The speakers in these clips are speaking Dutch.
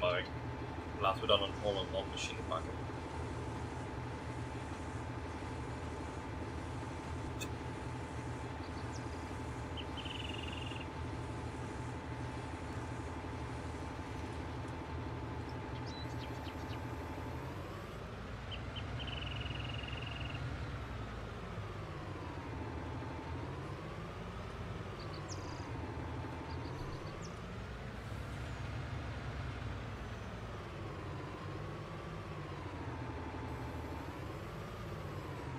markt. Laten we dan een Holland machine pakken.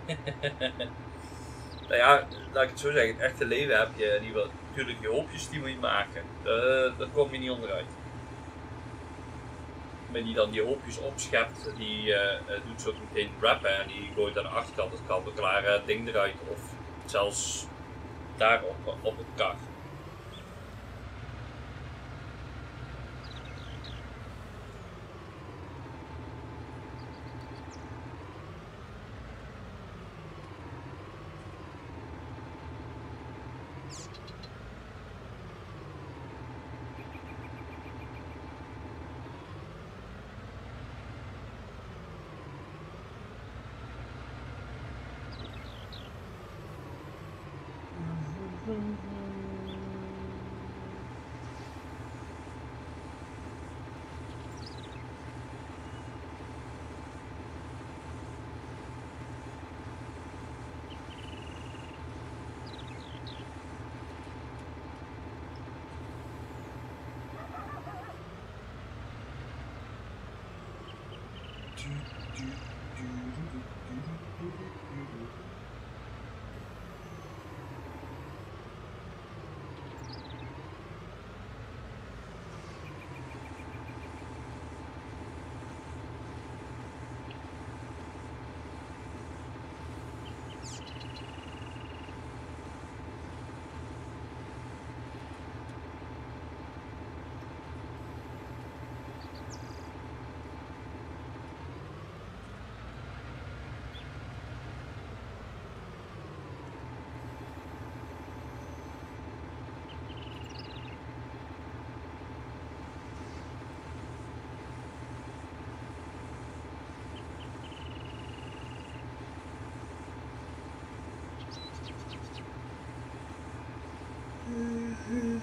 nou ja, laat ik het zo zeggen, het echte leven heb je ieder geval natuurlijk je hoopjes die moet je maken. Uh, daar kom je niet onderuit. Maar die dan die hoopjes opschept, die uh, doet zo meteen rappen en die gooit aan de achterkant het kant-en-klare ding eruit. Of zelfs daarop op het kar.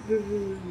음.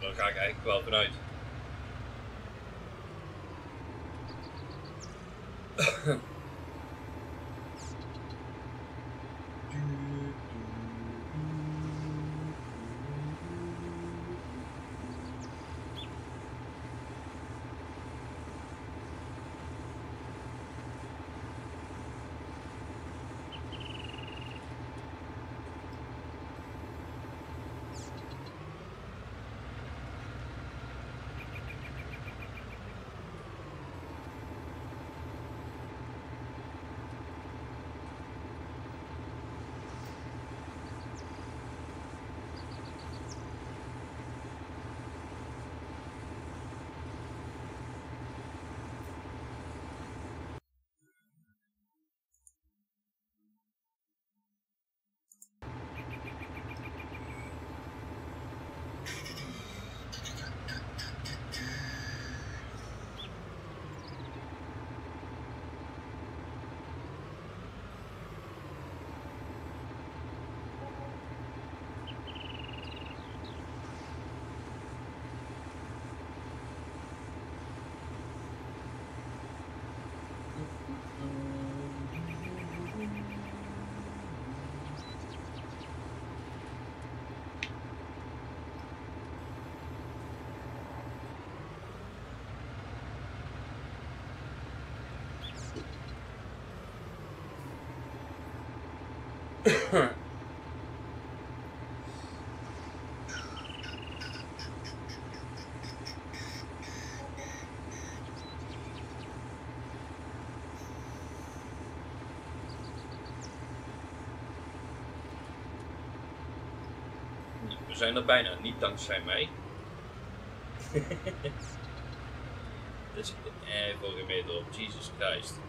Daar ga ik eigenlijk wel vanuit. We zijn er bijna, niet dankzij mij. dus voor gemiddeld op Jesus Christ.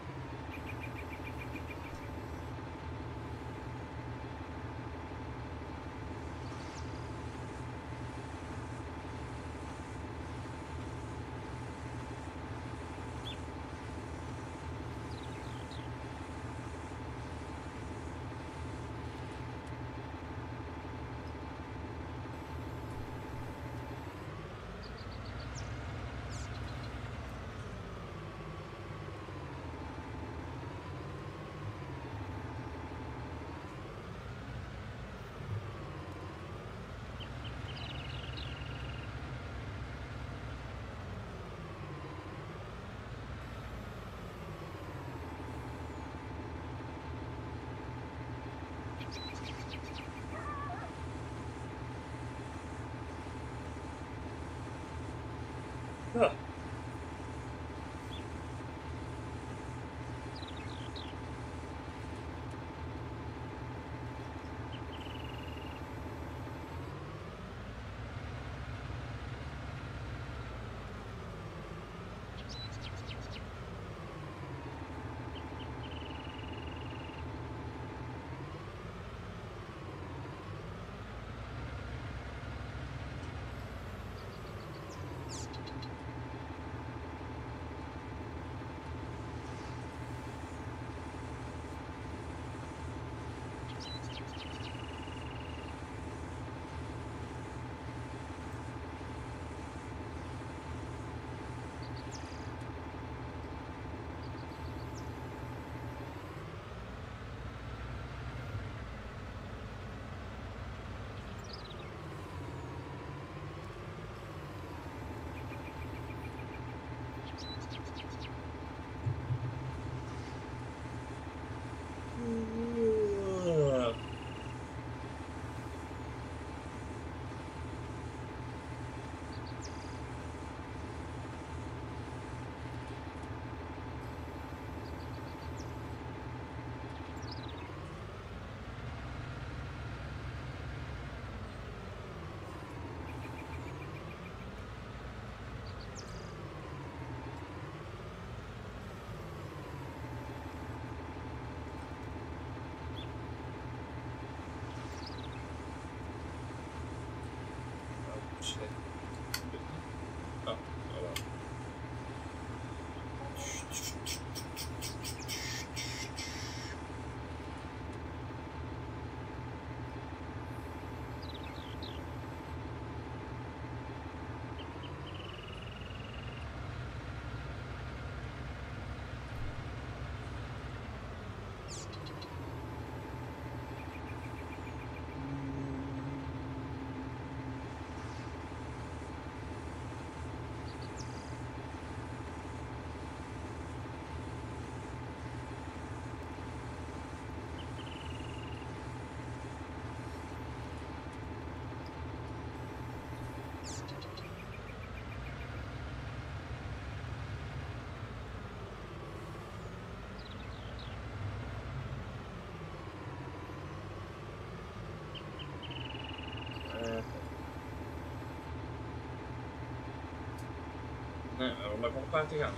Nee, we hebben nog wel een paar te gaan,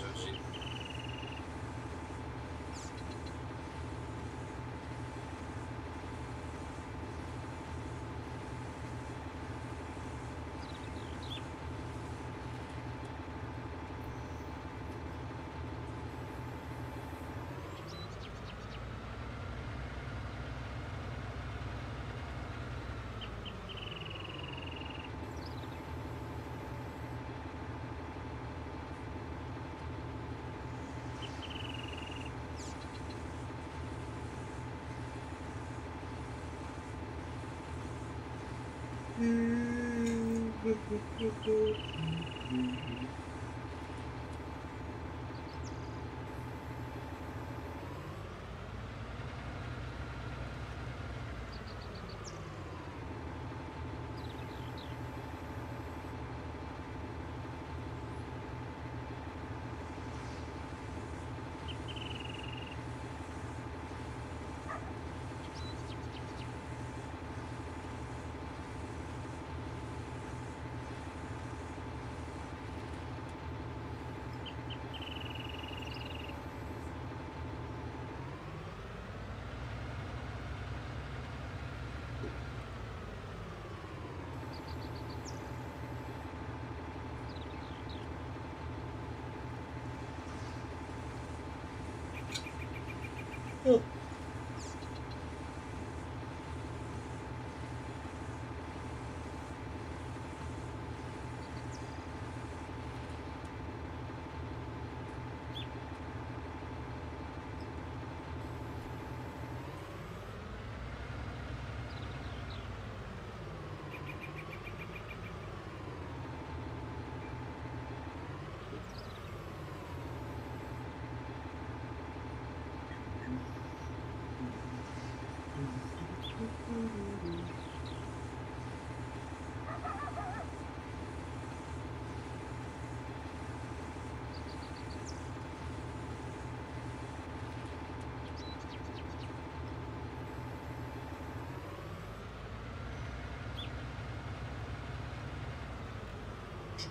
Oi.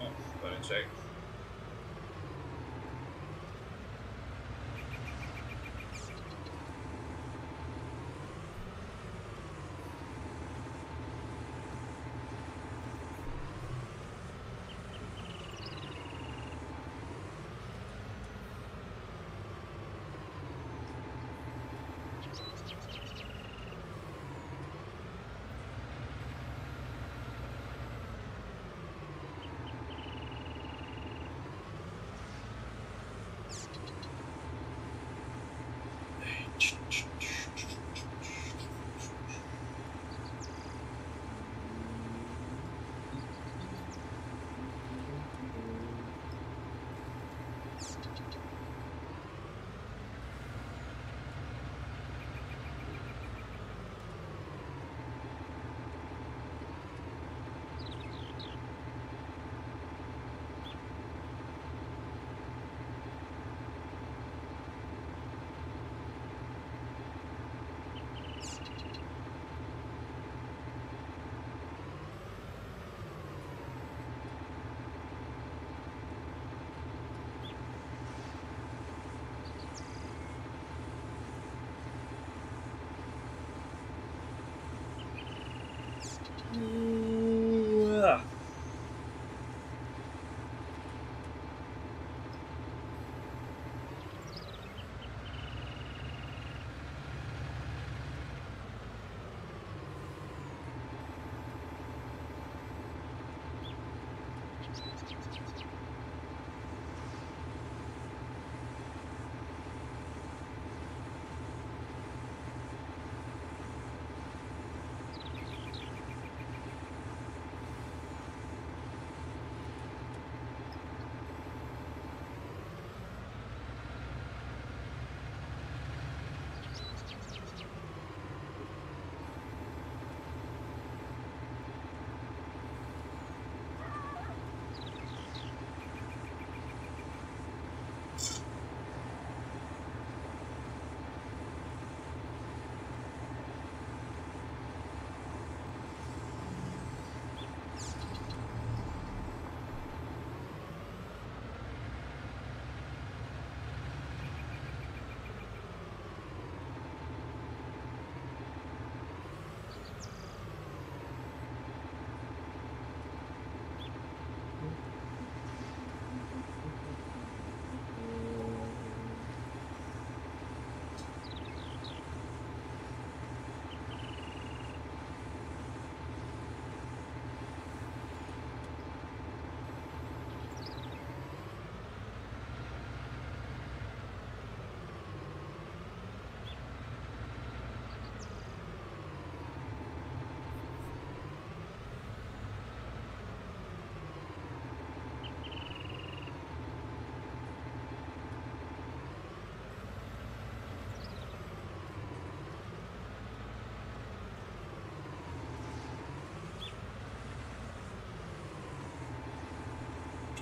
Oh, wou ik zeggen.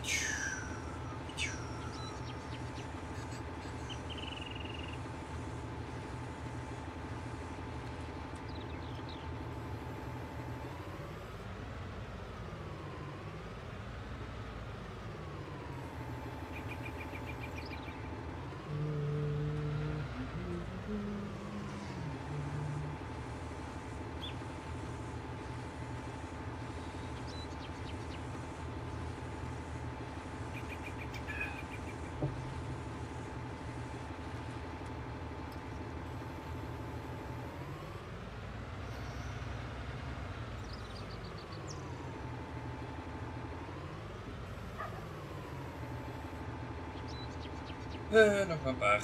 Shoo. Nog een paar.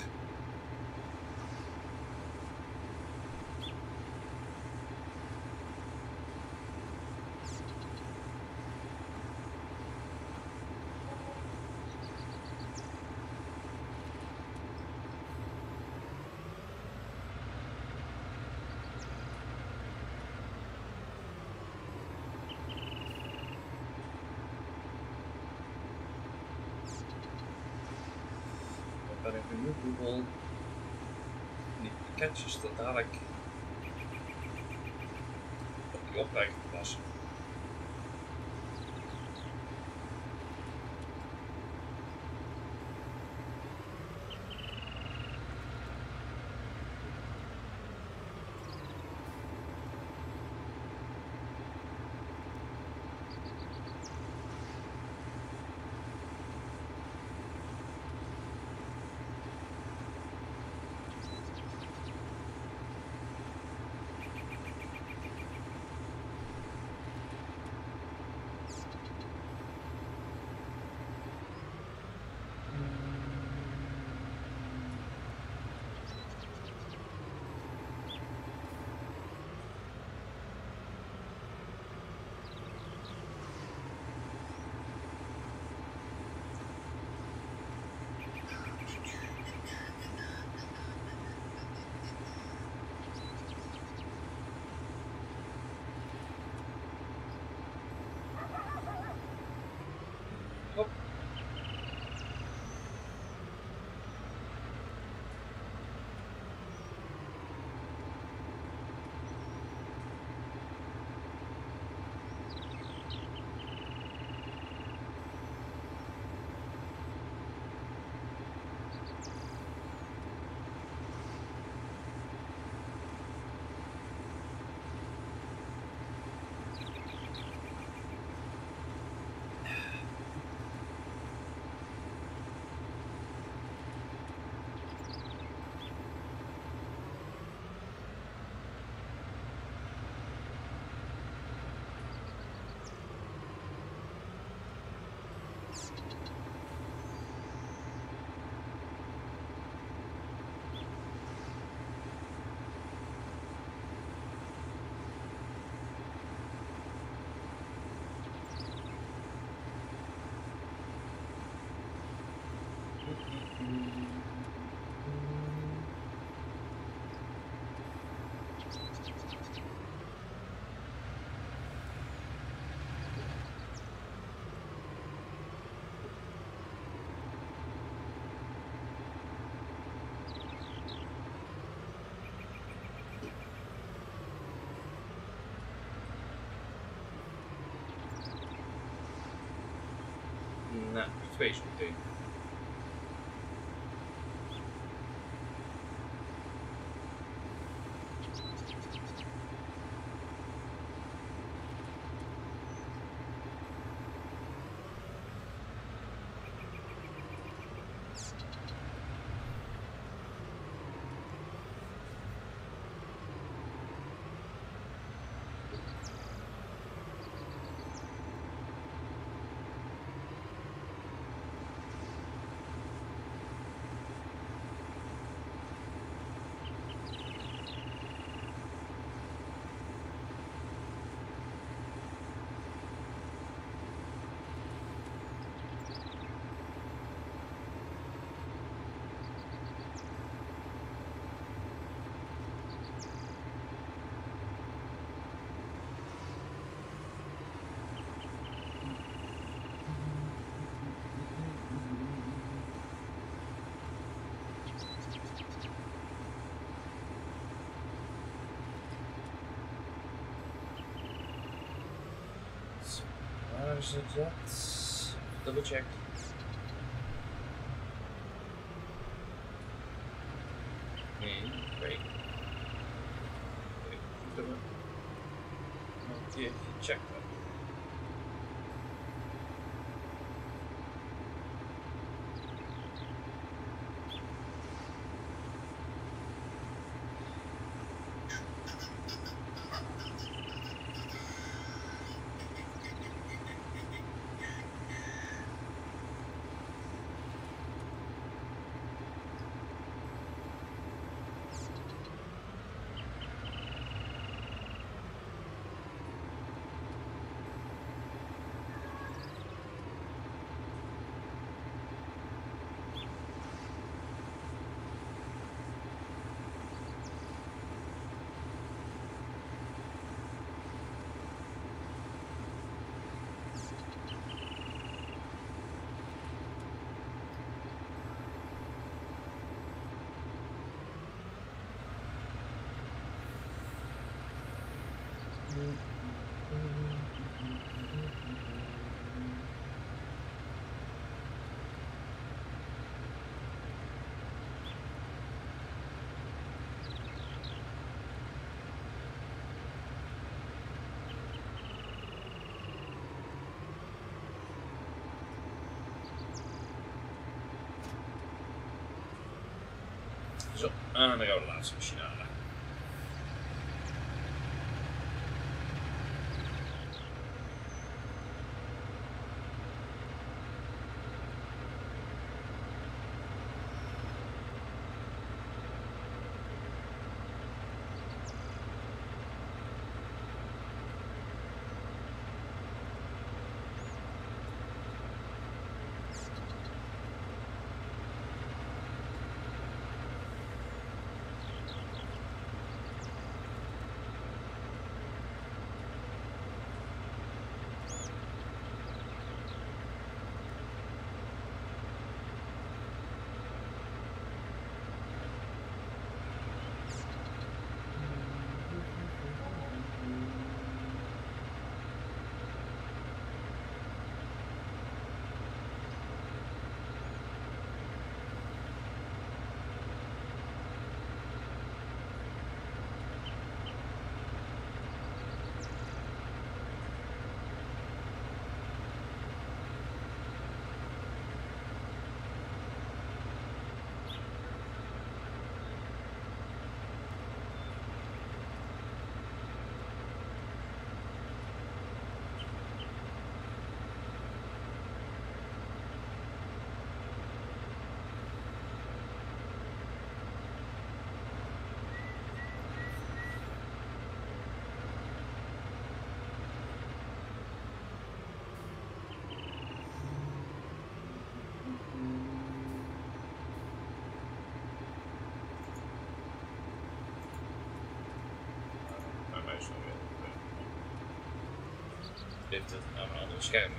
ben ik nu Google. Die pakketjes dat dadelijk Nou, twee is meteen. Zo, waar is het dat? Double check. Zo, en dan gaan we de Dit het naar een ander scherm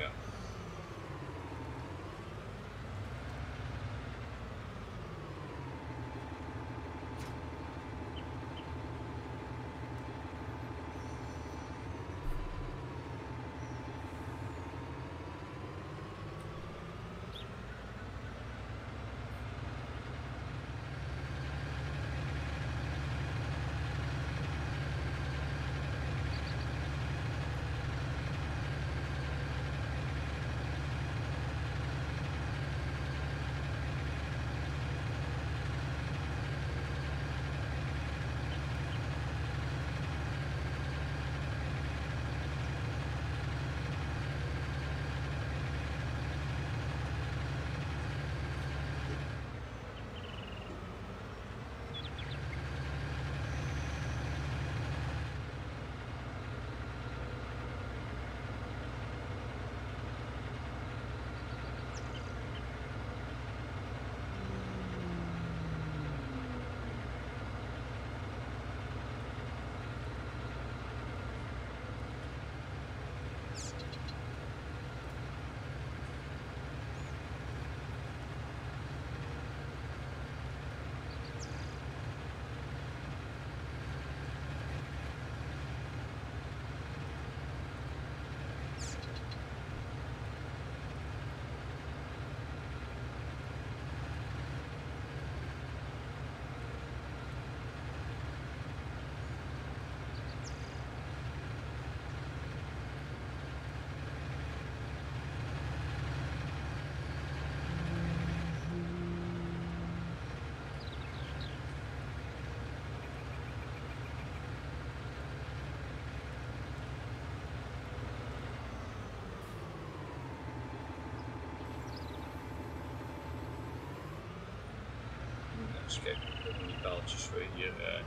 gaan. Eens kijken of die paaltjes we hier uh,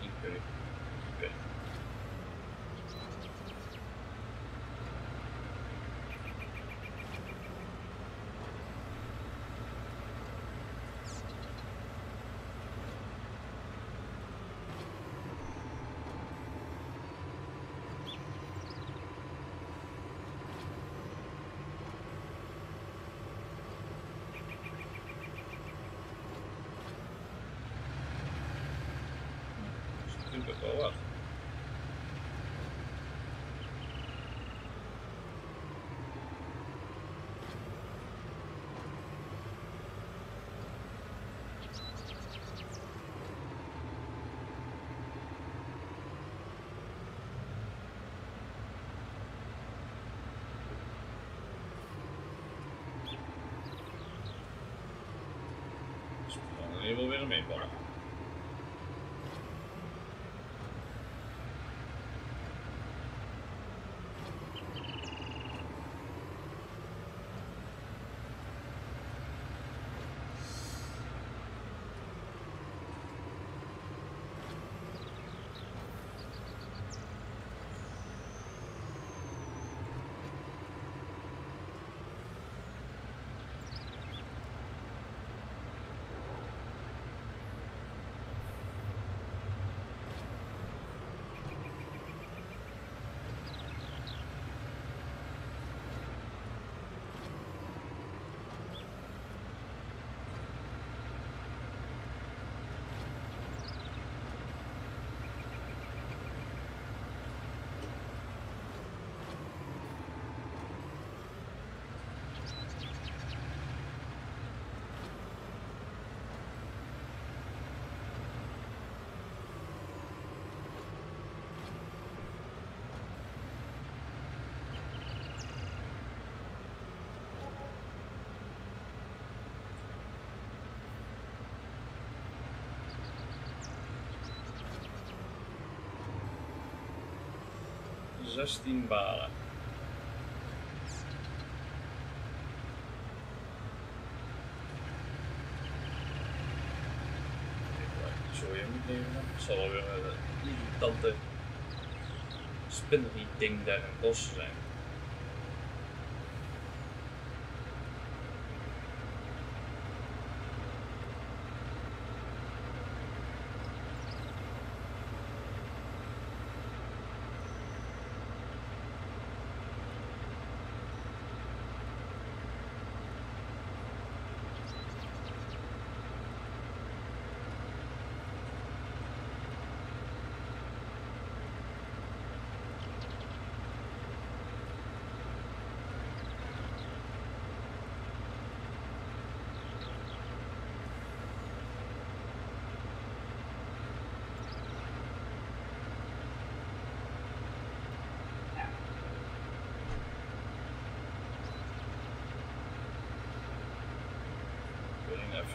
in kunnen doet dat wel wat. Maybe a weer. 16 balen. Sorry, moet nemen. Het zal wel weer een irritante spinnerie ding daar in het zijn.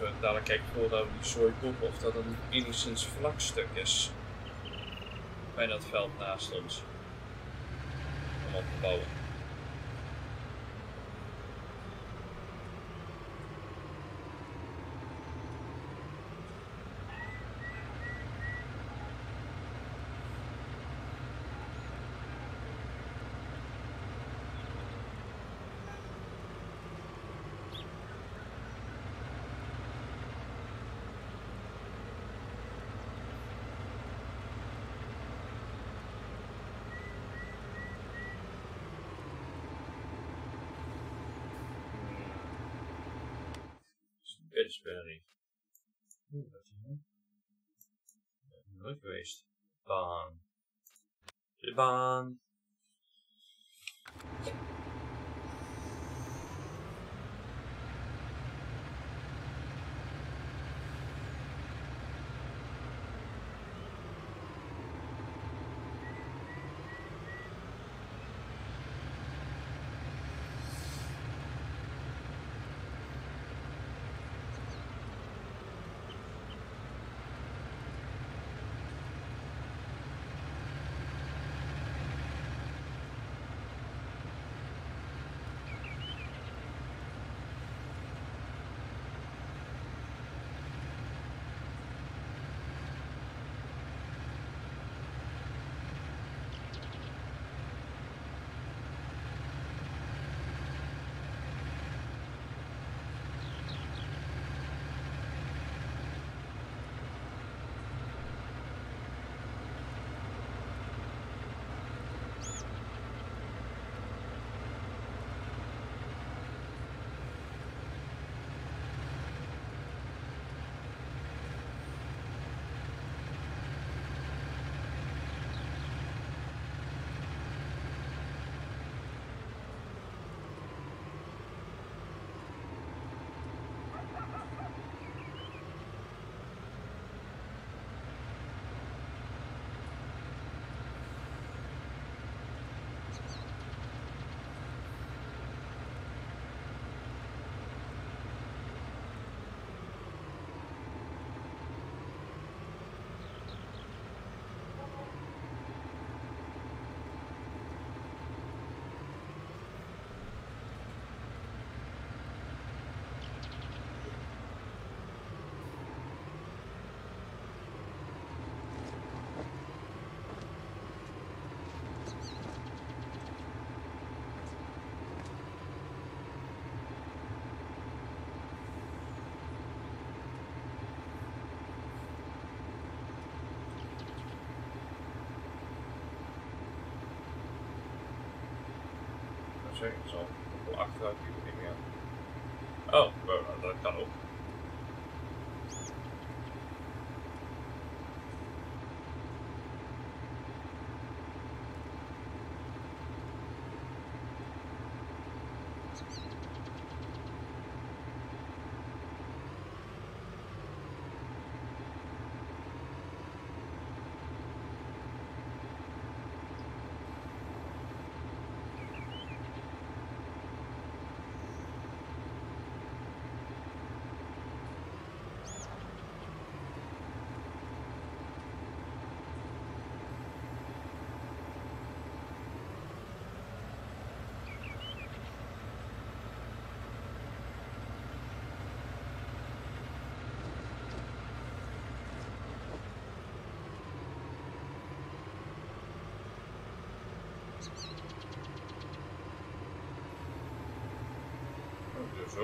Even dadelijk kijken voordat we die zooi kopen of dat een enigszins vlak stuk is. Bij dat veld naast ons. Om op te bouwen. De zeggen, wel achteruit ik aan. Oh, dat kan ook.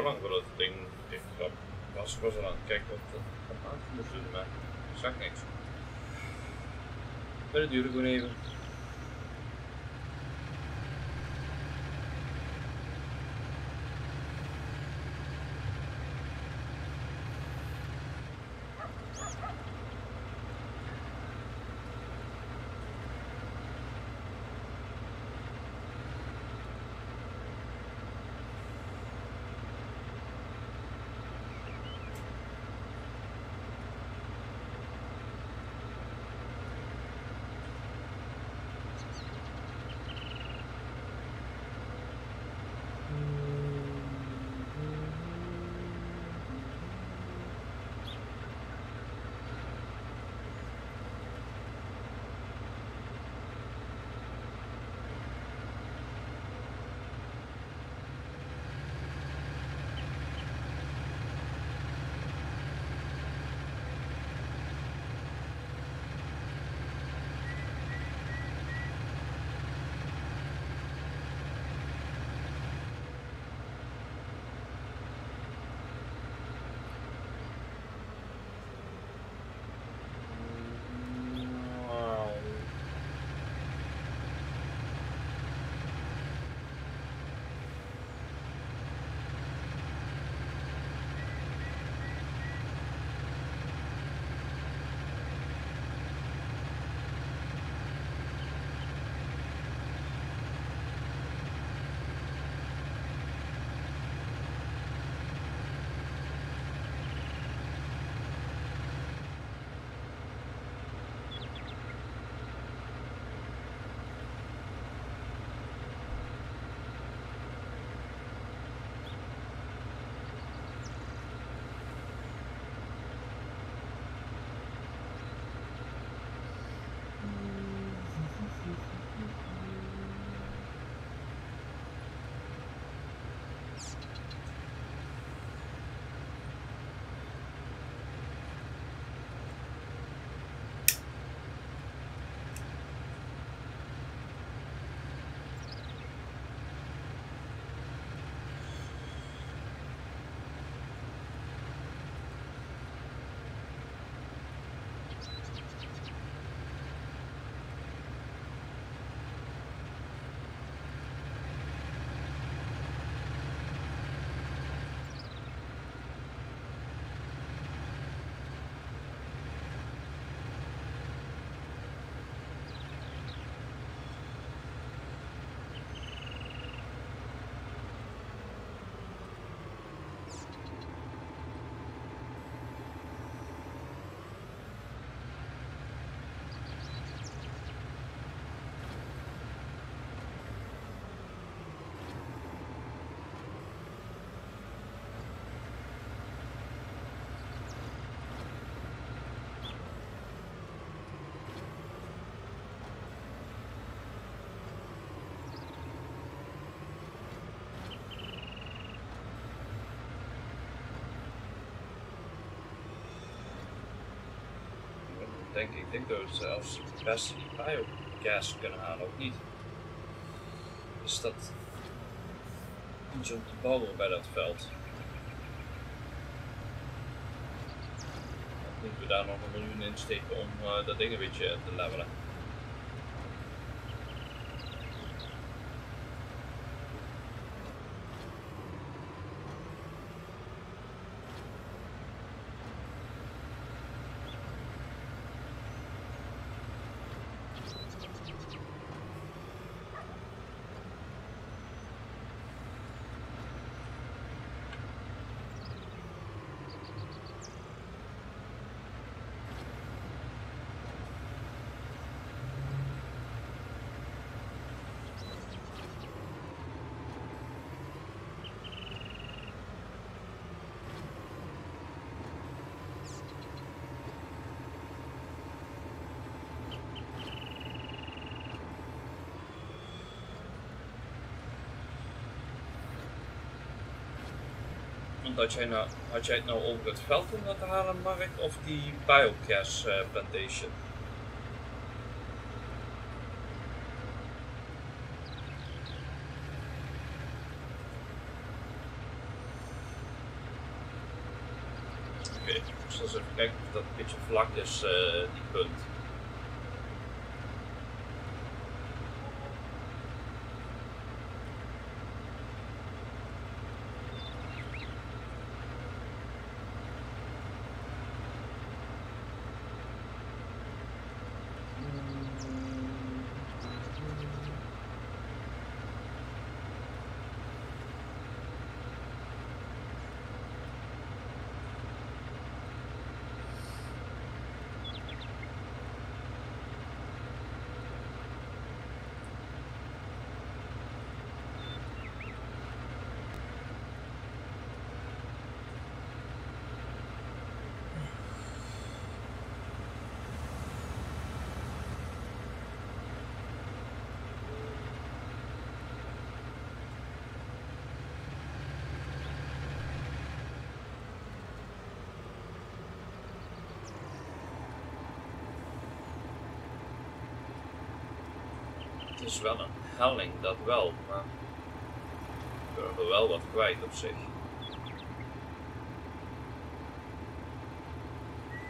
Lang voordat het ding was. Ik was al aan het kijken wat het aan moest doen, maar ik zag niks. Maar dat duurde gewoon even. Denk ik, denk dat we zelfs best biogas kunnen halen, ook niet. Is dat iets om te bouwen bij dat veld? Of moeten we daar nog een miljoen in steken om uh, dat ding een beetje te levelen? Had jij, nou, had jij het nou over het veld om dat Mark, of die biogas uh, plantation? Oké, okay, dus even kijken of dat een beetje vlak is, uh, die punt. Het is wel een helling, dat wel, maar we kunnen wel wat kwijt op zich.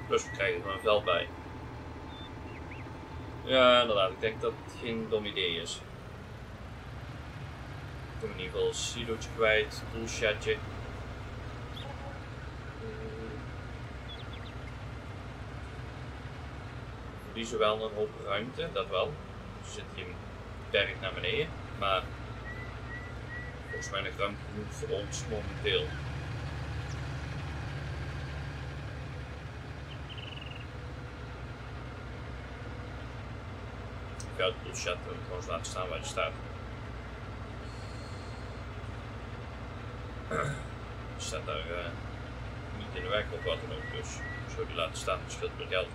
Plus we krijgen er een veld bij. Ja, inderdaad. Ik denk dat het geen dom idee is. Ik in ieder geval een silootje kwijt, toolsetje. Verliezen wel een hoop ruimte, dat wel. Zit hier berg naar beneden. Maar volgens mij nog ruimte genoeg voor ons momenteel. Ik ga het bullshit gewoon laten staan waar het staat. staat daar uh, niet in de weg of wat dan ook, dus zo die laten staan, dat scheelt meer geld.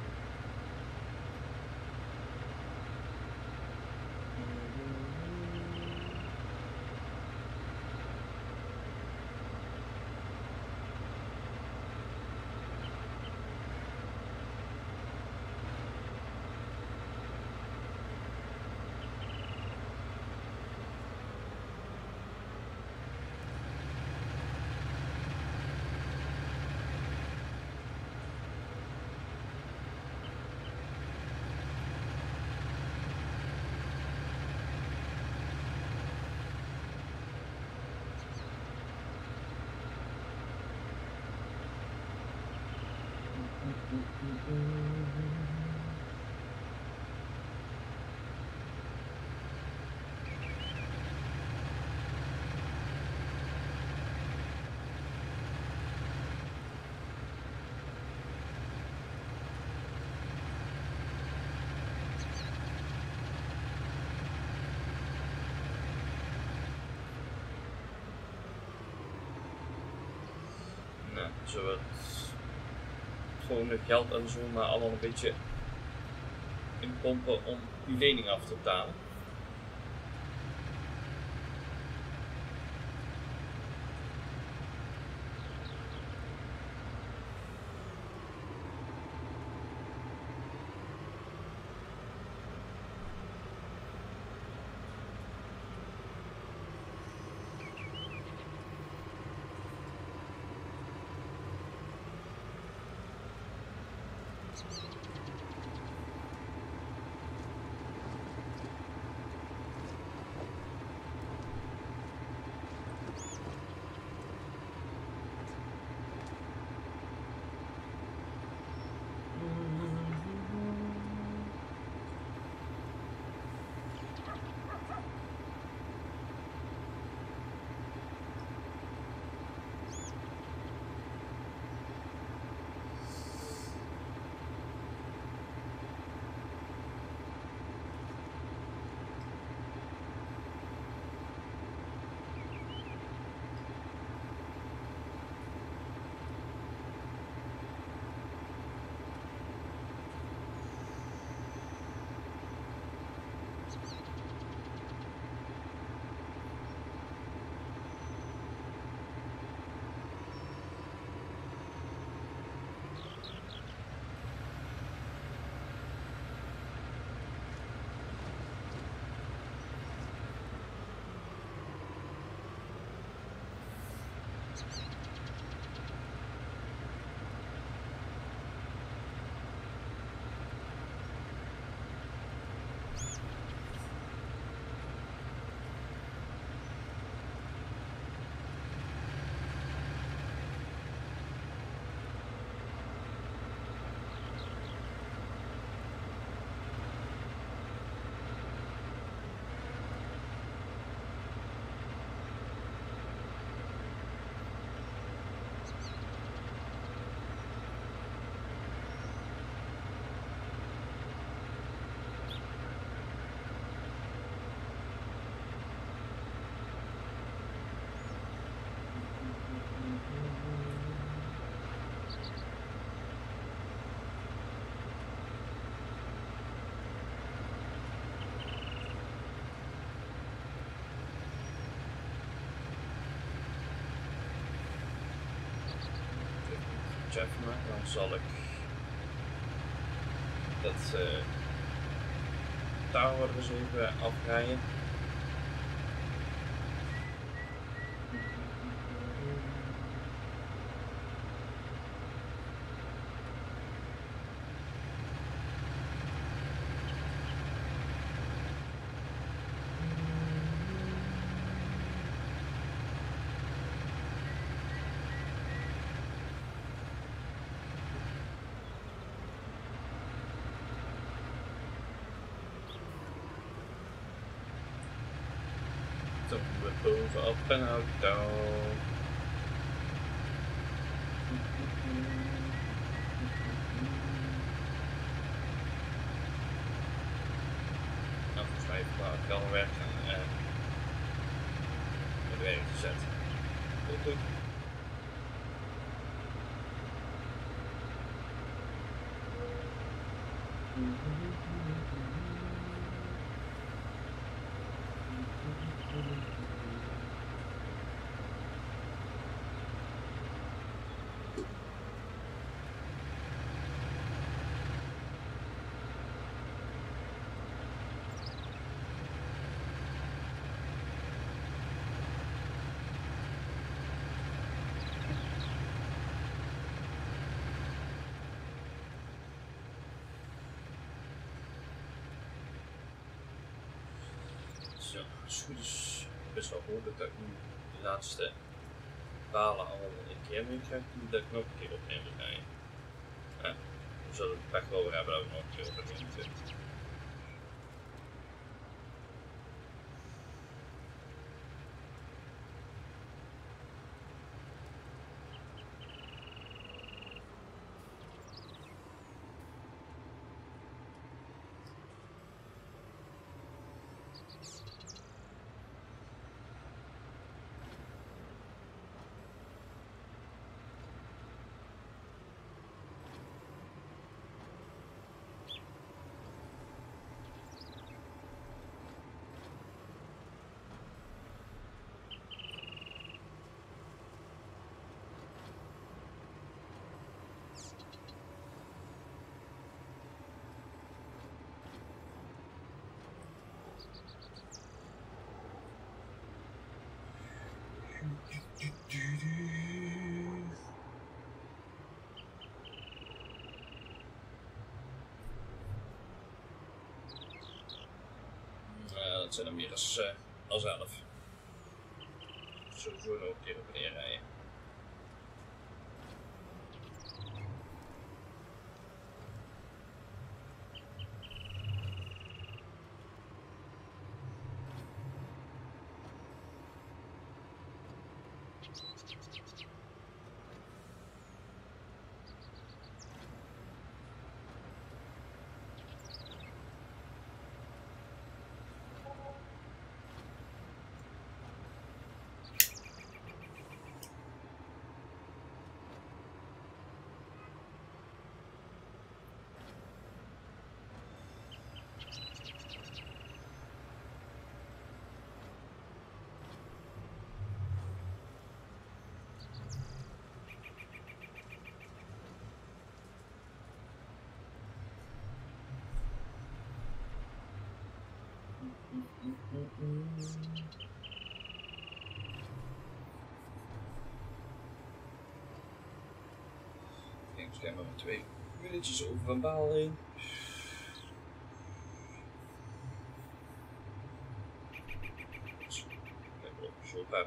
Zo het gewone geld en zo maar allemaal een beetje inpompen om die lening af te betalen. Even maken. Dan zal ik dat uh, tower eens even afrijden. Bovenop een auto. Nou, volgens mij heeft het wel werk en uh, het werk gezet. Goed, goed. Het goed is best wel goed dat ik nu de laatste palen al een keer mee krijg, dat ik nog een keer opnemen ga. Ja, we zullen het echt wel hebben dat we nog een keer opnemen. Uh, dat zijn er meer als, als elf. Sowieso nog een keer op en maar twee minuutjes over een baal heen. Kijk op, zo ver.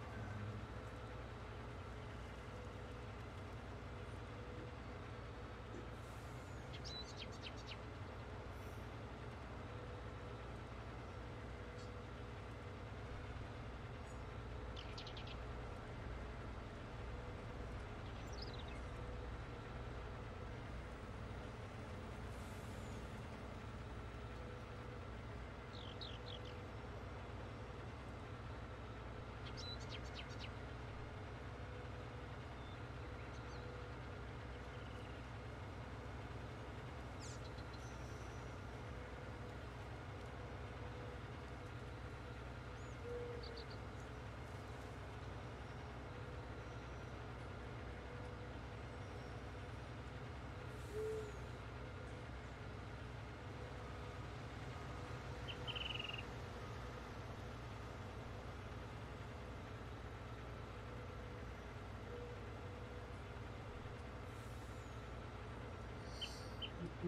Ik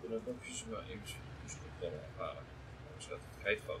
ben ook nog maar even controle aanhalen. Anders gaat het geit fout.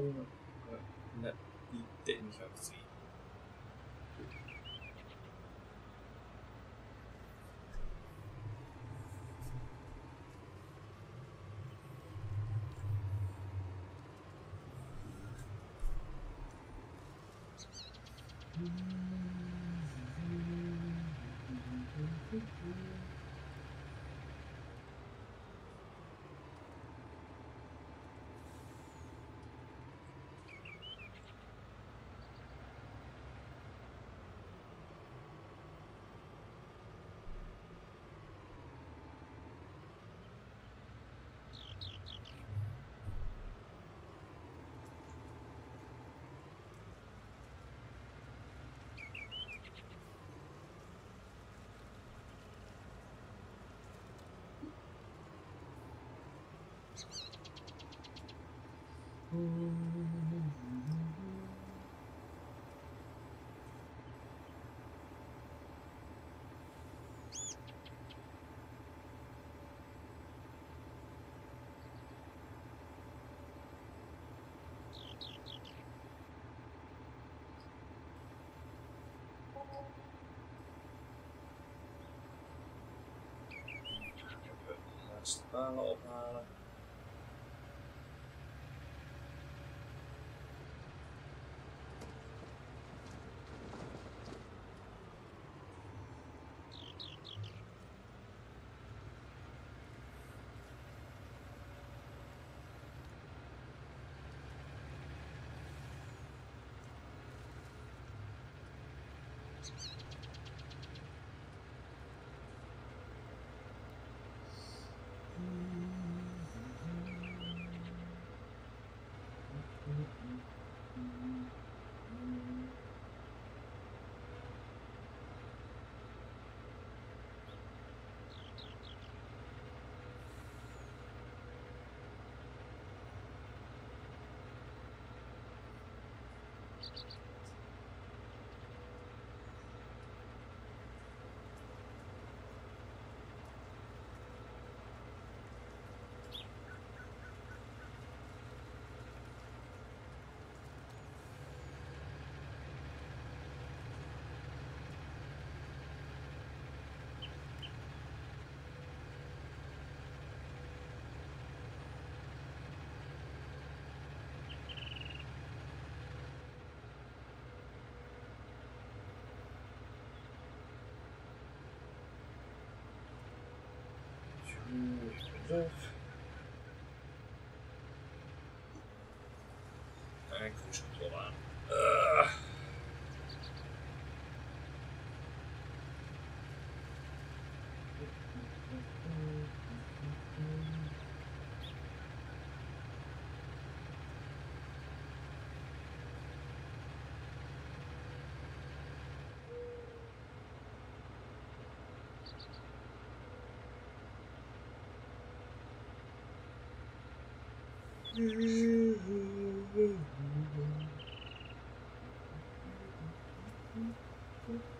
当になんか、ね、いいって、200過ぎ have three. Even de laatste palen ophalen. Terug. En cruise control aan. Ugh. Thank you.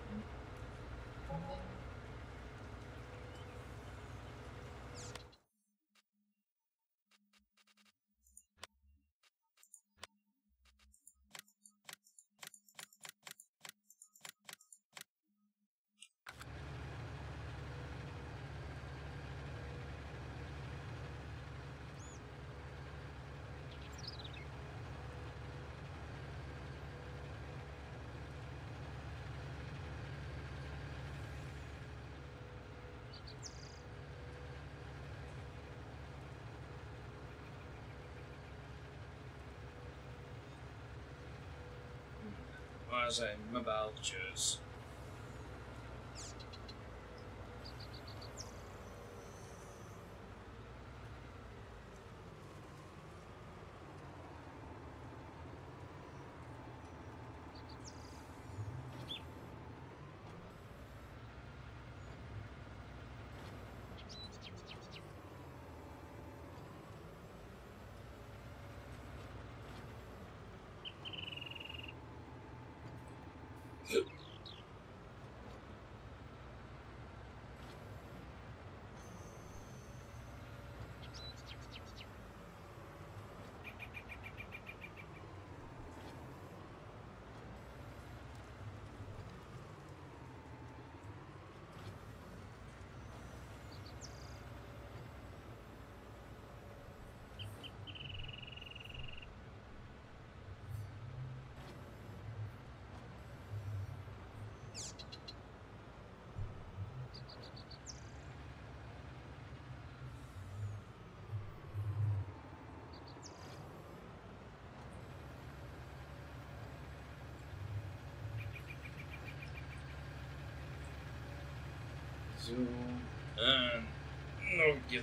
Waar zijn mijn baaltjes? Zo. En nog een keer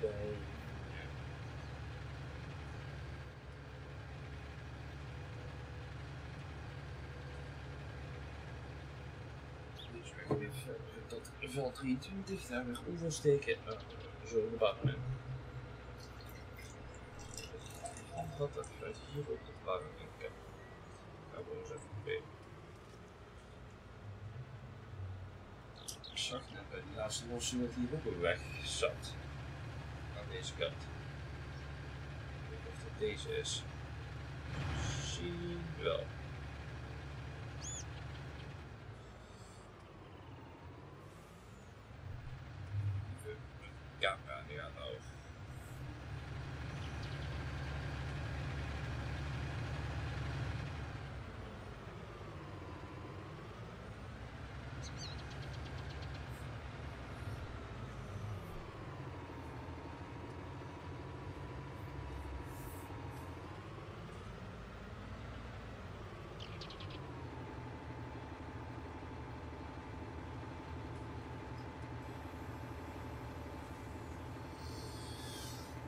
bij. Dus we gaan even dat veld 23 daar weer oversteken. Nou, zo de baan in. Wat dat hier op de in. Kijk. Gaan we eens even proberen. Zo. zag net bij die laatste lossing dat die ook weg zat. Aan deze kant. Ik weet niet of dat deze is. Zie wel. Even mijn camera nu aan de oog.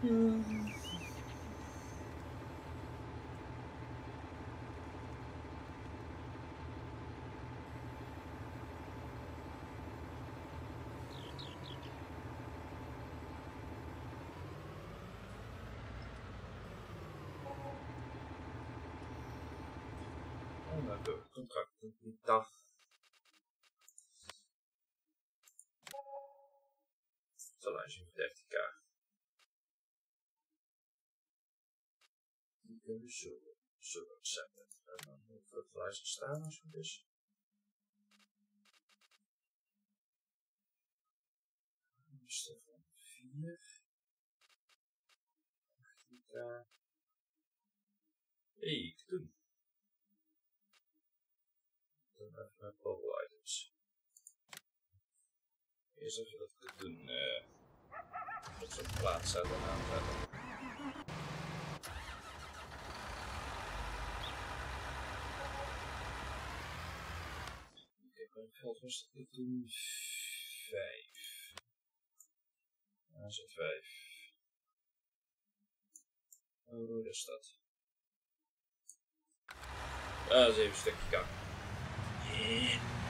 Oh, nou, de contract die dag. Installation We zo, zo zetten. En dan hoeveel fertilizer staan als het is. Stefan 4. 18k. Hey, ik doe. Dan even mijn bubble items. Eerst even dat ik het doen. Uh, ze op plaats zetten en aanzetten. Geld was dit doen 5. Dat is het 5. Oh, hoe is dat? Dat is even een stukje kak. Dat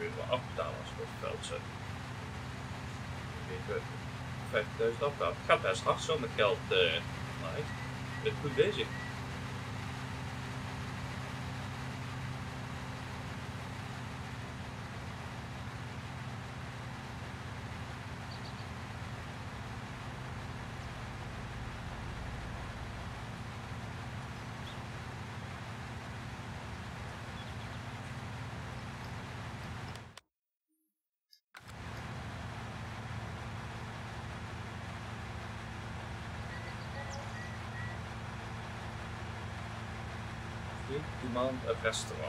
ik weer wel afbetalen als ik het veld zet. Ik weet het. 50.000 afbetaald. Het gaat best hard zo met geld. Je bent goed bezig. command a vessel.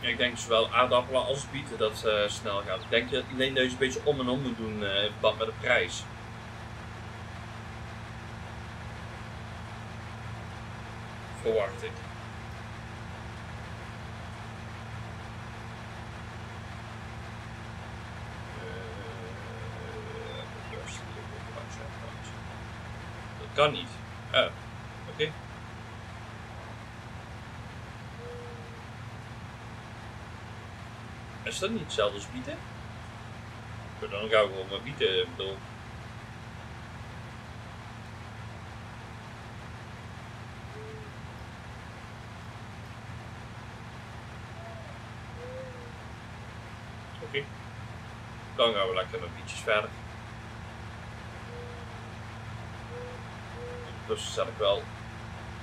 Ik denk zowel aardappelen als bieten dat uh, snel gaat. Ik denk dat alleen je een beetje om en om moet doen uh, in verband met de prijs. Verwacht ik. Is dat niet hetzelfde als bieten? Dan ga ik gewoon maar bieten, bedoel. Oké. Dan gaan we lekker met bietjes verder. Dus zet ik wel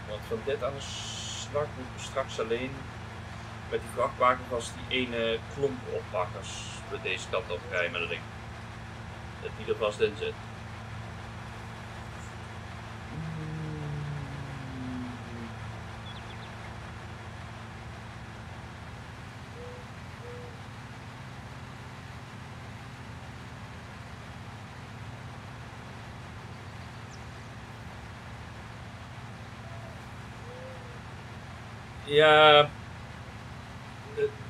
want van dit aan de slag moeten we straks alleen met die vrachtwagen als die ene klomp oppakken als we deze kant op rijden met ding. Dat die er vast in zit. Ja,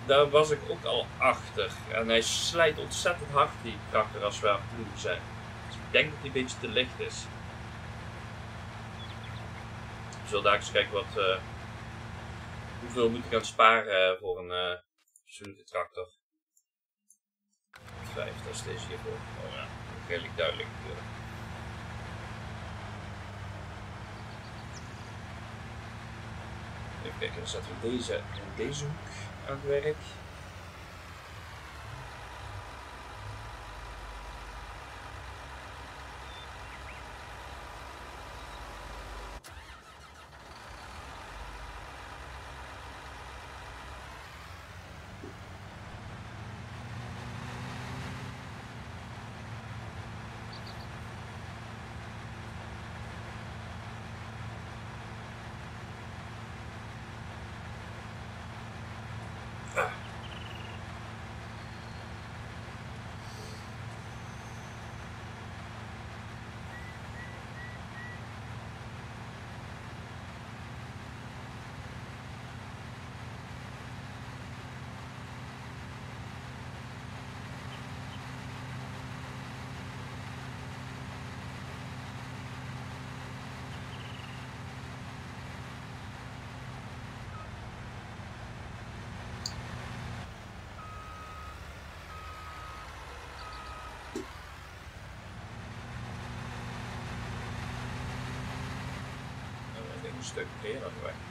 daar was ik ook al achter. En hij slijt ontzettend hard, die tractor, als we doen zijn. Dus ik denk dat hij een beetje te licht is. We zullen daar eens kijken wat, uh, hoeveel moet ik gaan sparen voor een uh, tractor. Vijf, dat is deze hiervoor. Oh ja, redelijk duidelijk natuurlijk. Kijken, dan zetten we deze in deze hoek aan het werk. Stuk eerder weg.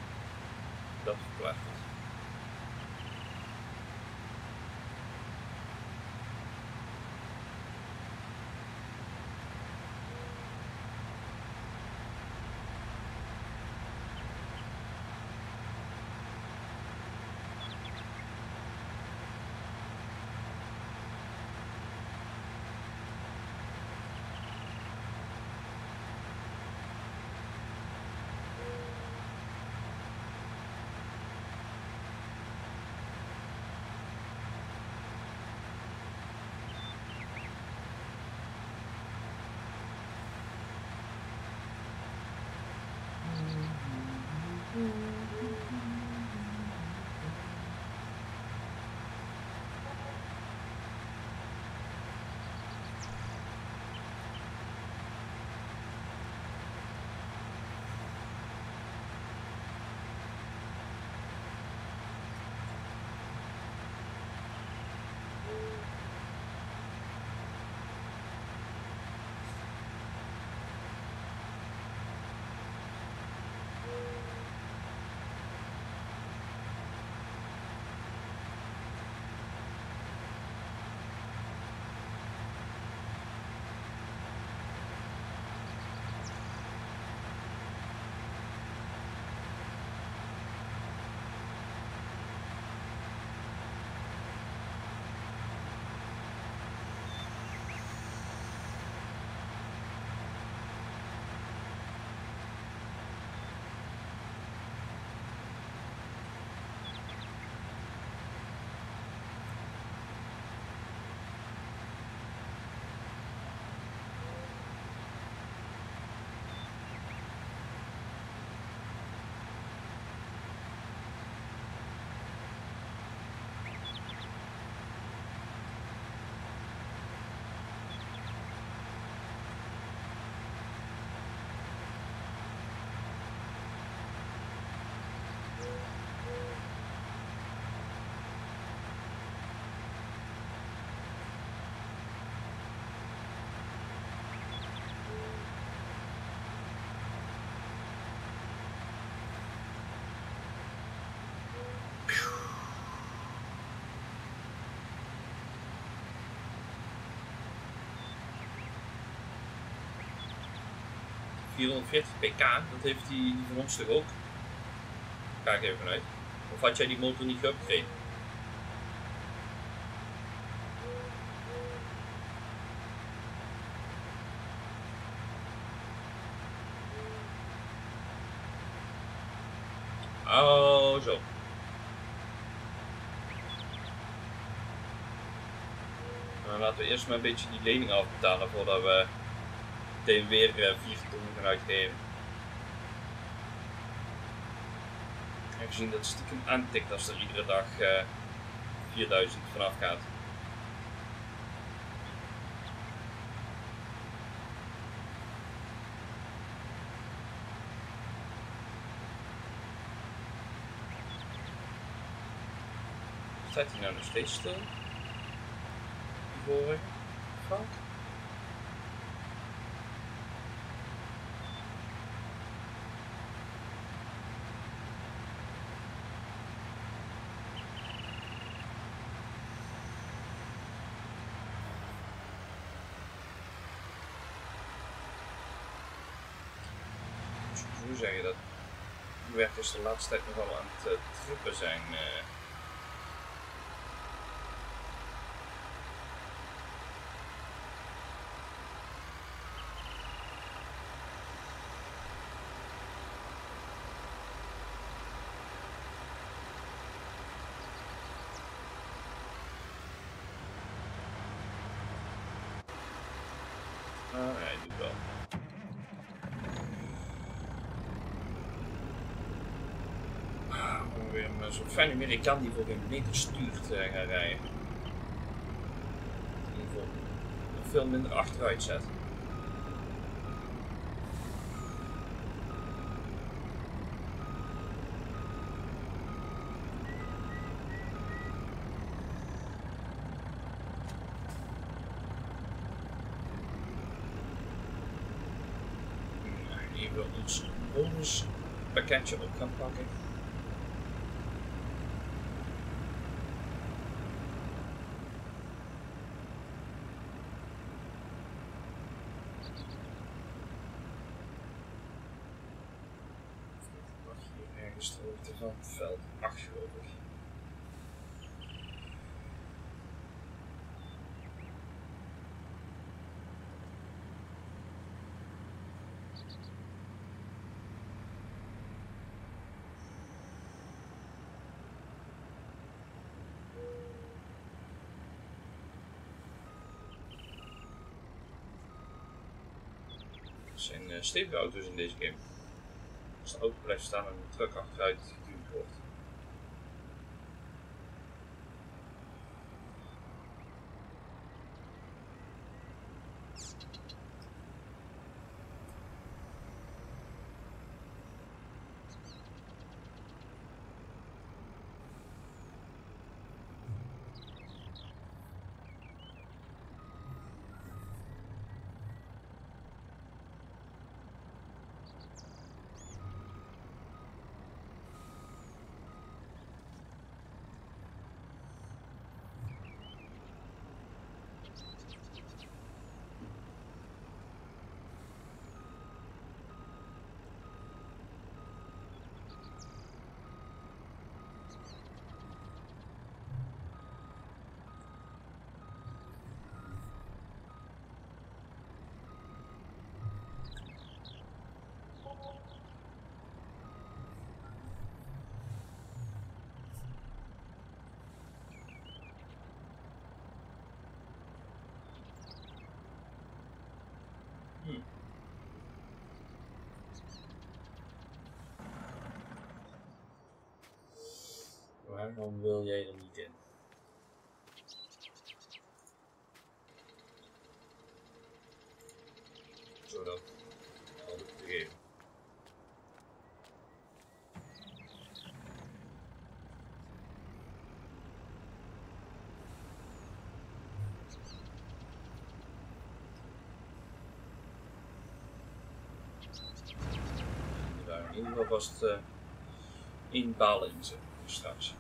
440 pk, dat heeft die, die ook? Ga ik even vanuit. Of had jij die motor niet geupgrade? Oh, zo. Nou, laten we eerst maar een beetje die lening afbetalen voordat we meteen weer uh, 4 ton gaan uitgeven. En gezien dat het stiekem aantikt als er iedere dag uh, 4000 vanaf gaat. Staat hij nou nog steeds stil? Die vorige? Fout? Hoe zeg je dat? Is de laatste tijd nogal aan het uh, zijn. Uh, Ah, ja, hij doet wel. Ah, weer zo'n fijn Amerikaan die voor geen meter stuurt uh, gaan rijden. In ieder geval veel minder achteruit zet. Even ons bonuspakketje op gaan pakken. Mag hier ergens hoogte van veld 8 geloof. Uh, stevige auto's in deze game. Als de auto blijft staan en de truck achteruit Waarom wil jij er niet in? Zodat al te geven. Daar in ieder geval was het uh, één paal in zitten straks.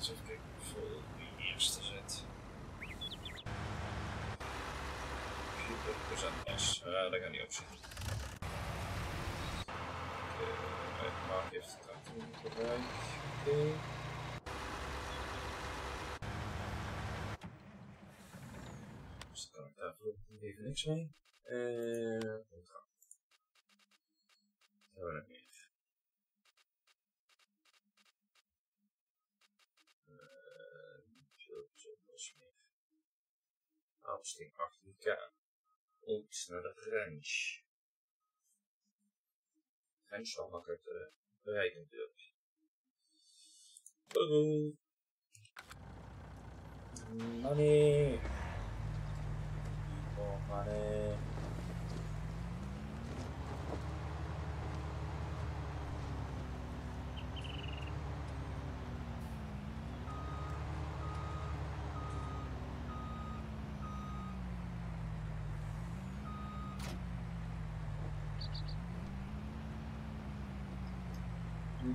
Eens even kijken hoeveel die eerste zit. 40% is. Uh, dat gaat niet op zitten. Oké, Mark heeft het 18 minuten bereik. Oké. Dus dan kan ik daar voorlopig even niks mee. Uh, Iets naar de range. Range wel makkelijk te bereiken natuurlijk. Oh. Money. Oh, money.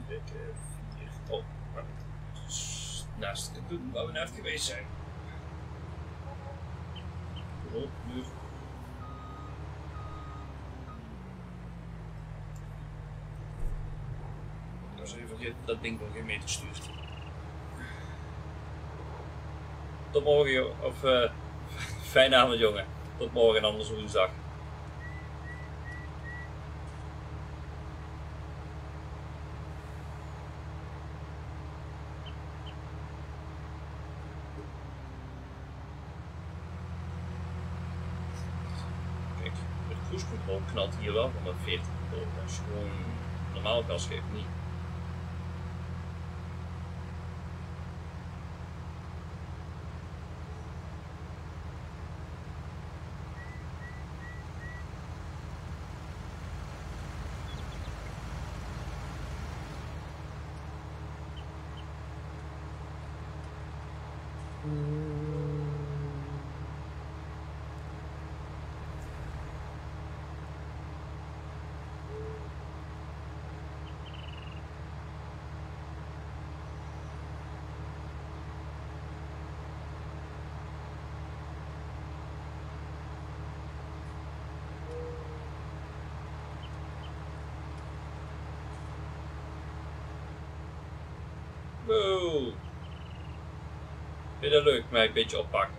Ik vier. Oh, naast het doen waar we net geweest zijn. Op, nu. Ik was even vergeten dat ding nog geen meter stuurt. Tot morgen. Of, uh, fijne avond, jongen. Tot morgen, anders woensdag. Kijk, de cruise control knalt hier wel 140 boven. Dat is gewoon normaal gas geeft niet. Vind je dat leuk, mij een beetje oppakken?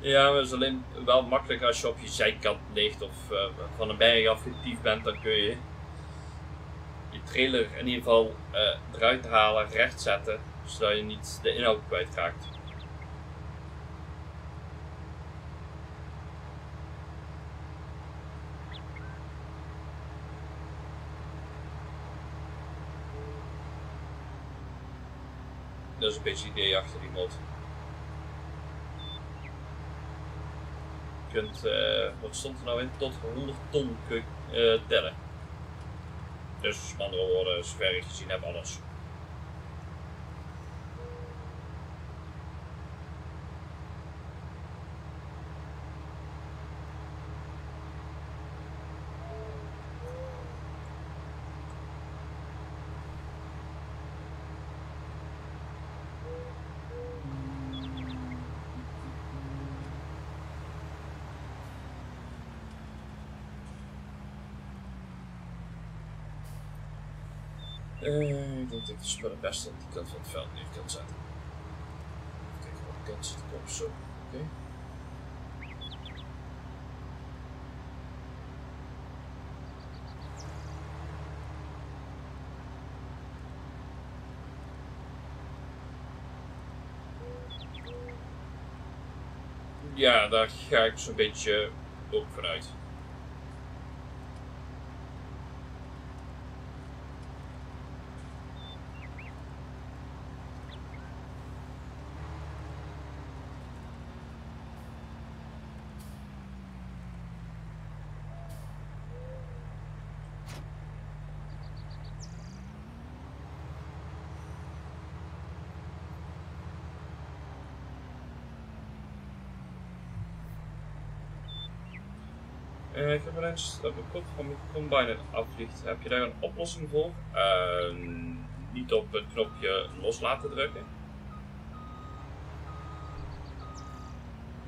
Ja, maar het is alleen wel makkelijk als je op je zijkant ligt of uh, van een berg affectief bent, dan kun je trailer in ieder geval uh, eruit halen, recht zetten, zodat je niet de inhoud kwijtraakt. Dat is een beetje het idee achter die mod. Je kunt, uh, wat stond er nou in, tot 100 ton kun je uh, tellen. Dus met andere woorden, zover ik gezien heb, alles. Ik de spullen best op die kant van het veld neer kan zetten. Kijken wat kant zit op zo. Oké. Okay. Ja, daar ga ik zo'n beetje ook vanuit. Ineens dat mijn kop van mijn afvliegt. Heb je daar een oplossing voor? Uh, niet op het knopje los laten drukken.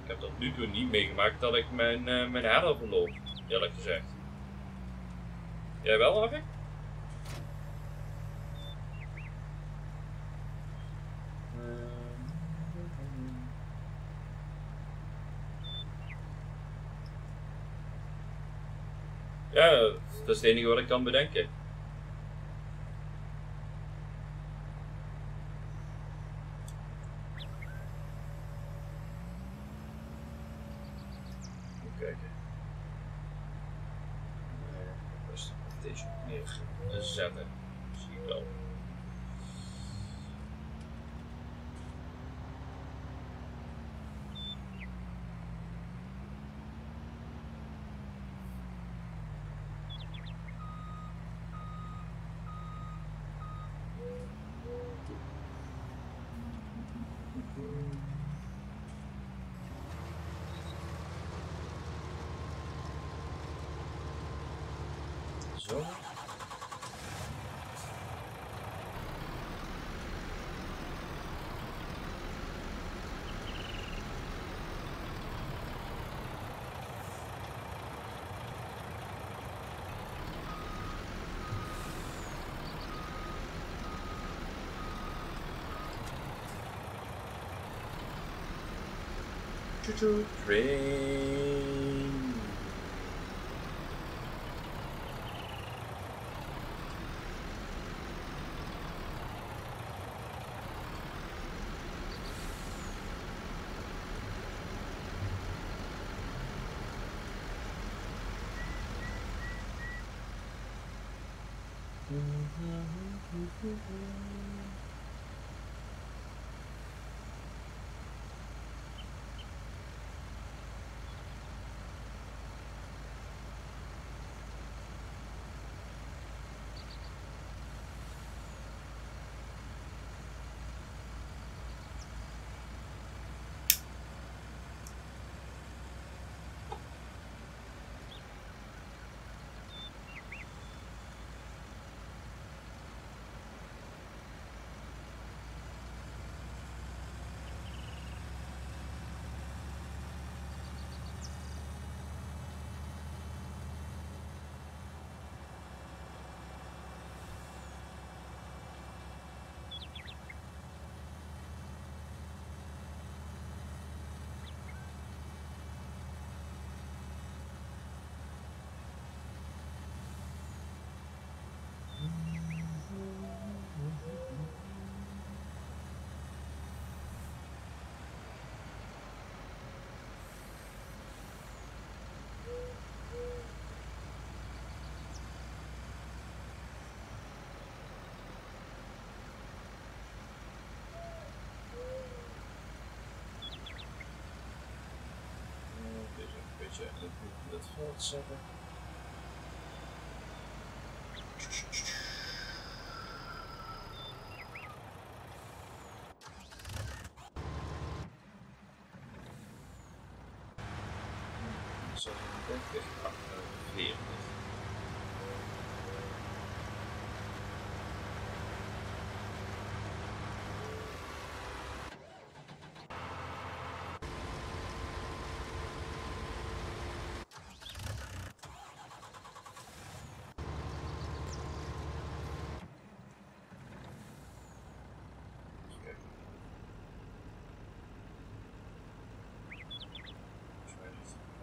Ik heb tot nu toe niet meegemaakt dat ik mijn, uh, mijn haar verloor, eerlijk gezegd. Jij wel, Harry? Dat is het enige wat ik kan bedenken. to train. Mm-hmm. In het veld zetten. Zo, denk ik 48. Hij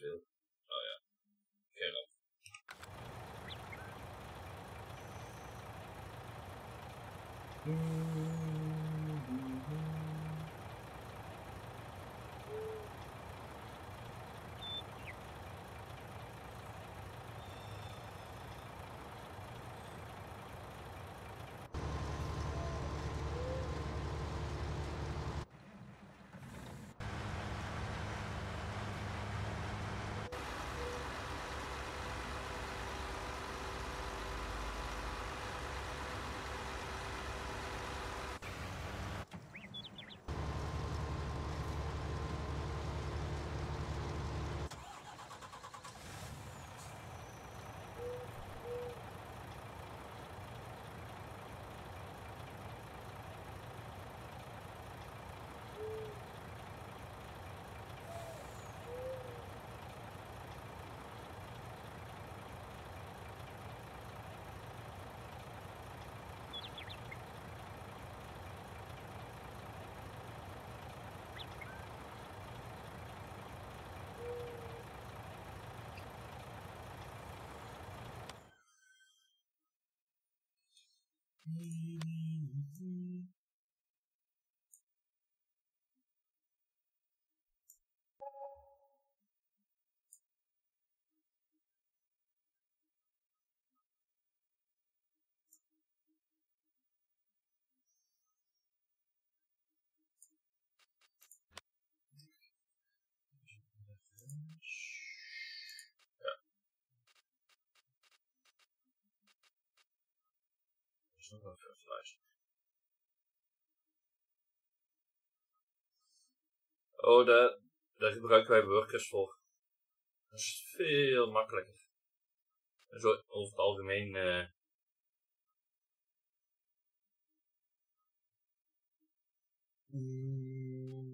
eigenlijk niks doen. Dat is stil. Oh ja. Kerel. is nog wel Oh, daar, daar gebruiken wij workers voor. Dat is veel makkelijker. Zo over het algemeen. Uh, Dat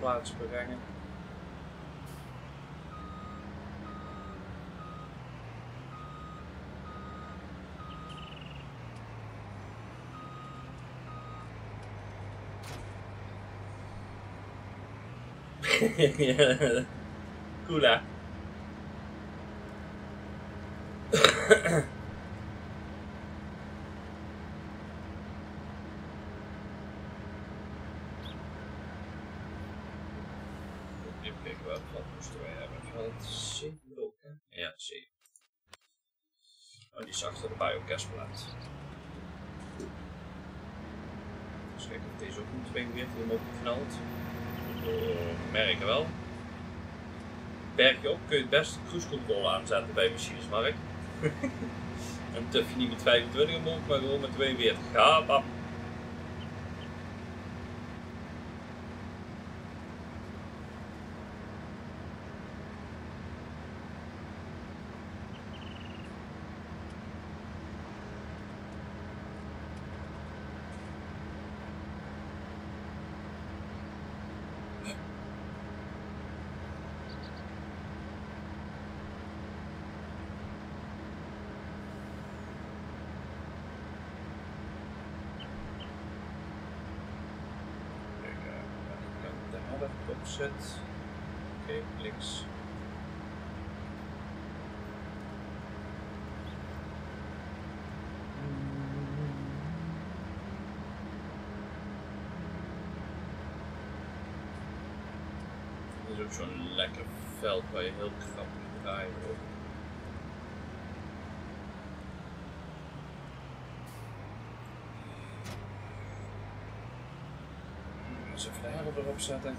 plaats brengen. cool hè? Even kijken wat, wat moesten wij hebben. Geld 7 ook hè? Ja, 7. Oh, die is achter de biocasplaat. Dus kijken of deze ook moet weer helemaal geknald merken wel. Bergje op kun je het best cruise control aanzetten bij machinesmarkt. en tuf je niet met 25 omhoog, maar gewoon met 42. Ga. opzet. Oké, okay, links. Ook zo'n lekker veld waar je heel moet draaien. Dus even de helm erop zetten.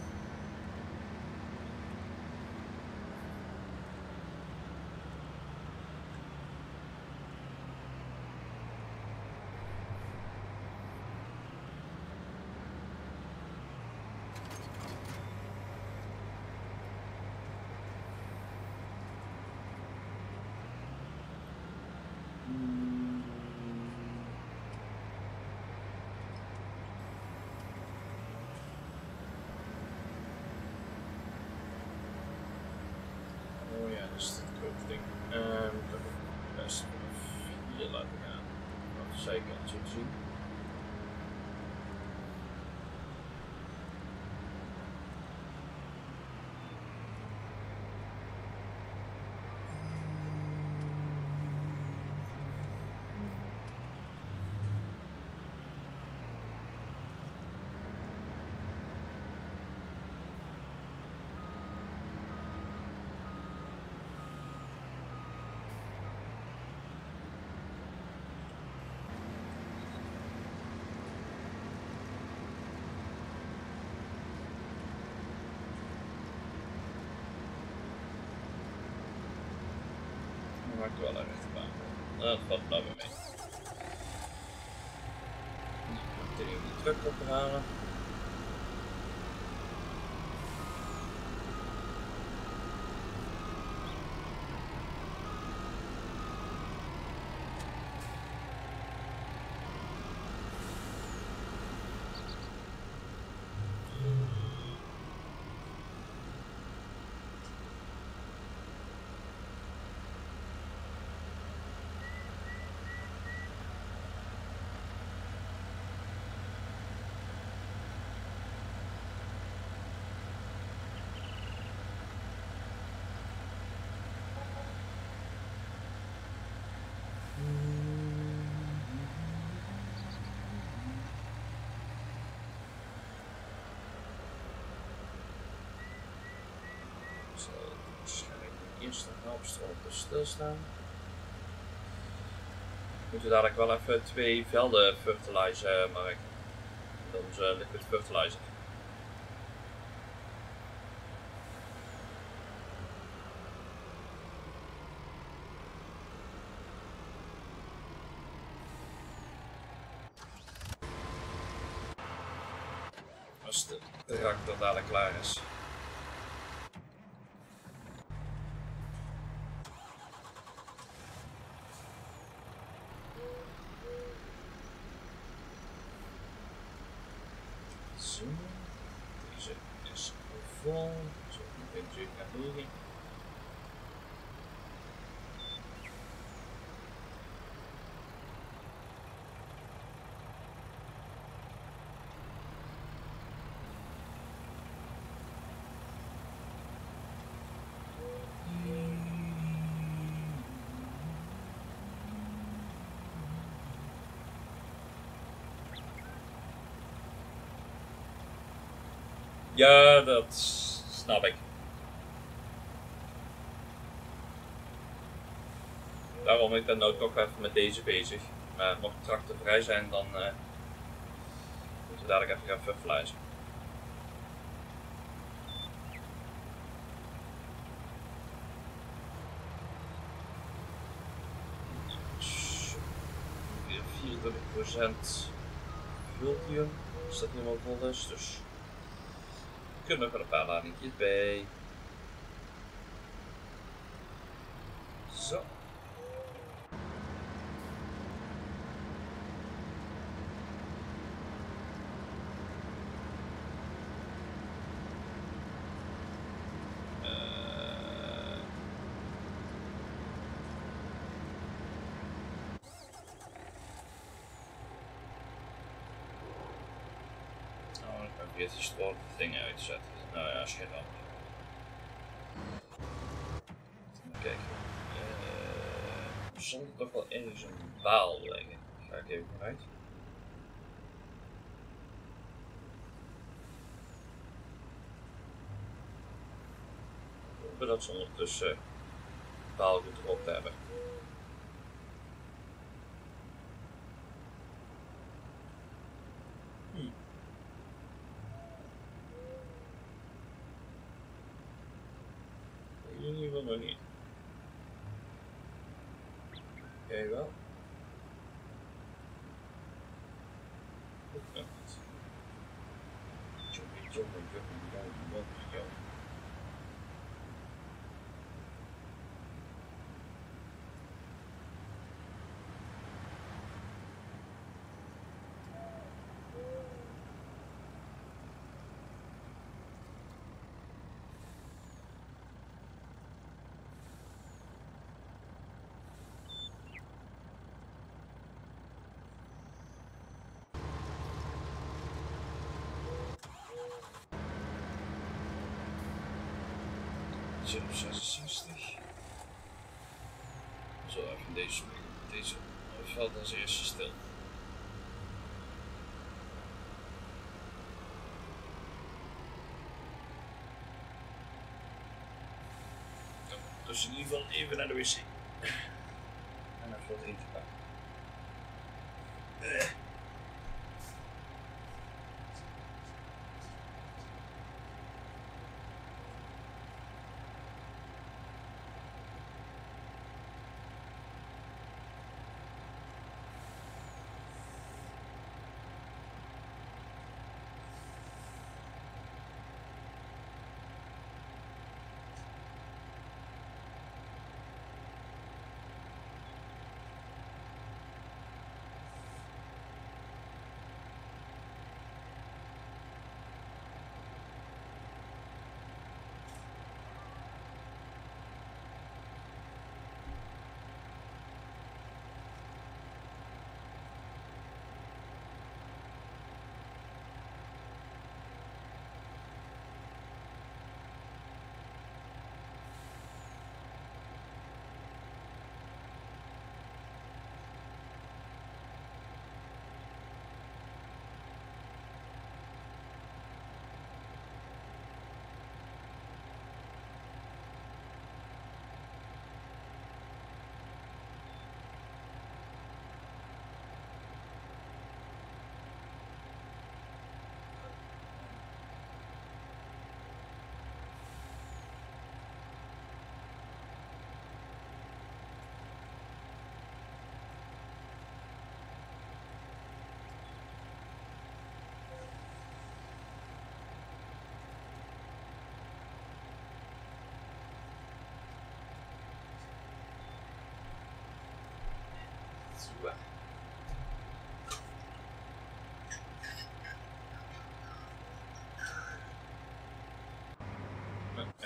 Maakt wel een rechte baan. Nou, dat valt nou mee. Meteen die truck ophalen. Zal waarschijnlijk de eerste helpstroom te stilstaan. We moeten dadelijk wel even twee velden fertilizer maken. Dat is uh, liquid fertilizer. Als de tractor dadelijk klaar is. Zo, deze is vol. Zo, die bent natuurlijk naar hier. Ja, dat snap ik. Daarom ik ben nou toch even met deze bezig. Maar mocht de tractor vrij zijn, dan eh moeten we dadelijk even gaan fertilizen. Weer 24% vult hier, als dat helemaal vol is. Dus kunnen nog wel een paar ladingjes bij. Zo. Eh, Oh, ik heb weer die stroom dingen uitzetten. Nou ja, ramp. Even kijken. Uh, er zal toch wel ergens een baal liggen. Ga ik even uit. Hopen dat ze ondertussen baal gedropt hebben. Hmm. In ieder geval nog niet. Jij wel? Ook nog niet. Jongen, jongen, jongen, jongen, jongen, jongen. Zit op 66. Zo, even deze, deze valt als eerste stil. Dus in ieder geval even naar de wc.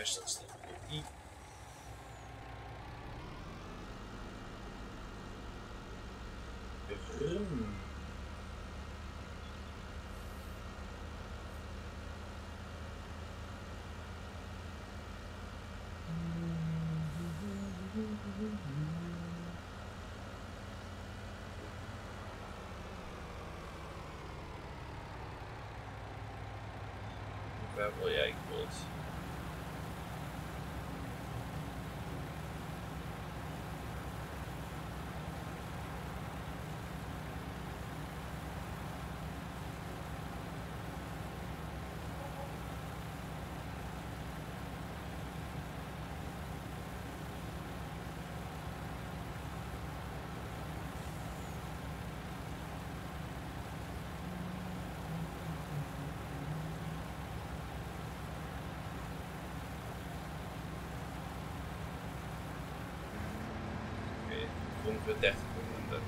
Nou, hij staat stil. I. Rum. Waar wil jij gewild? Oké, ongeveer 30 minuten.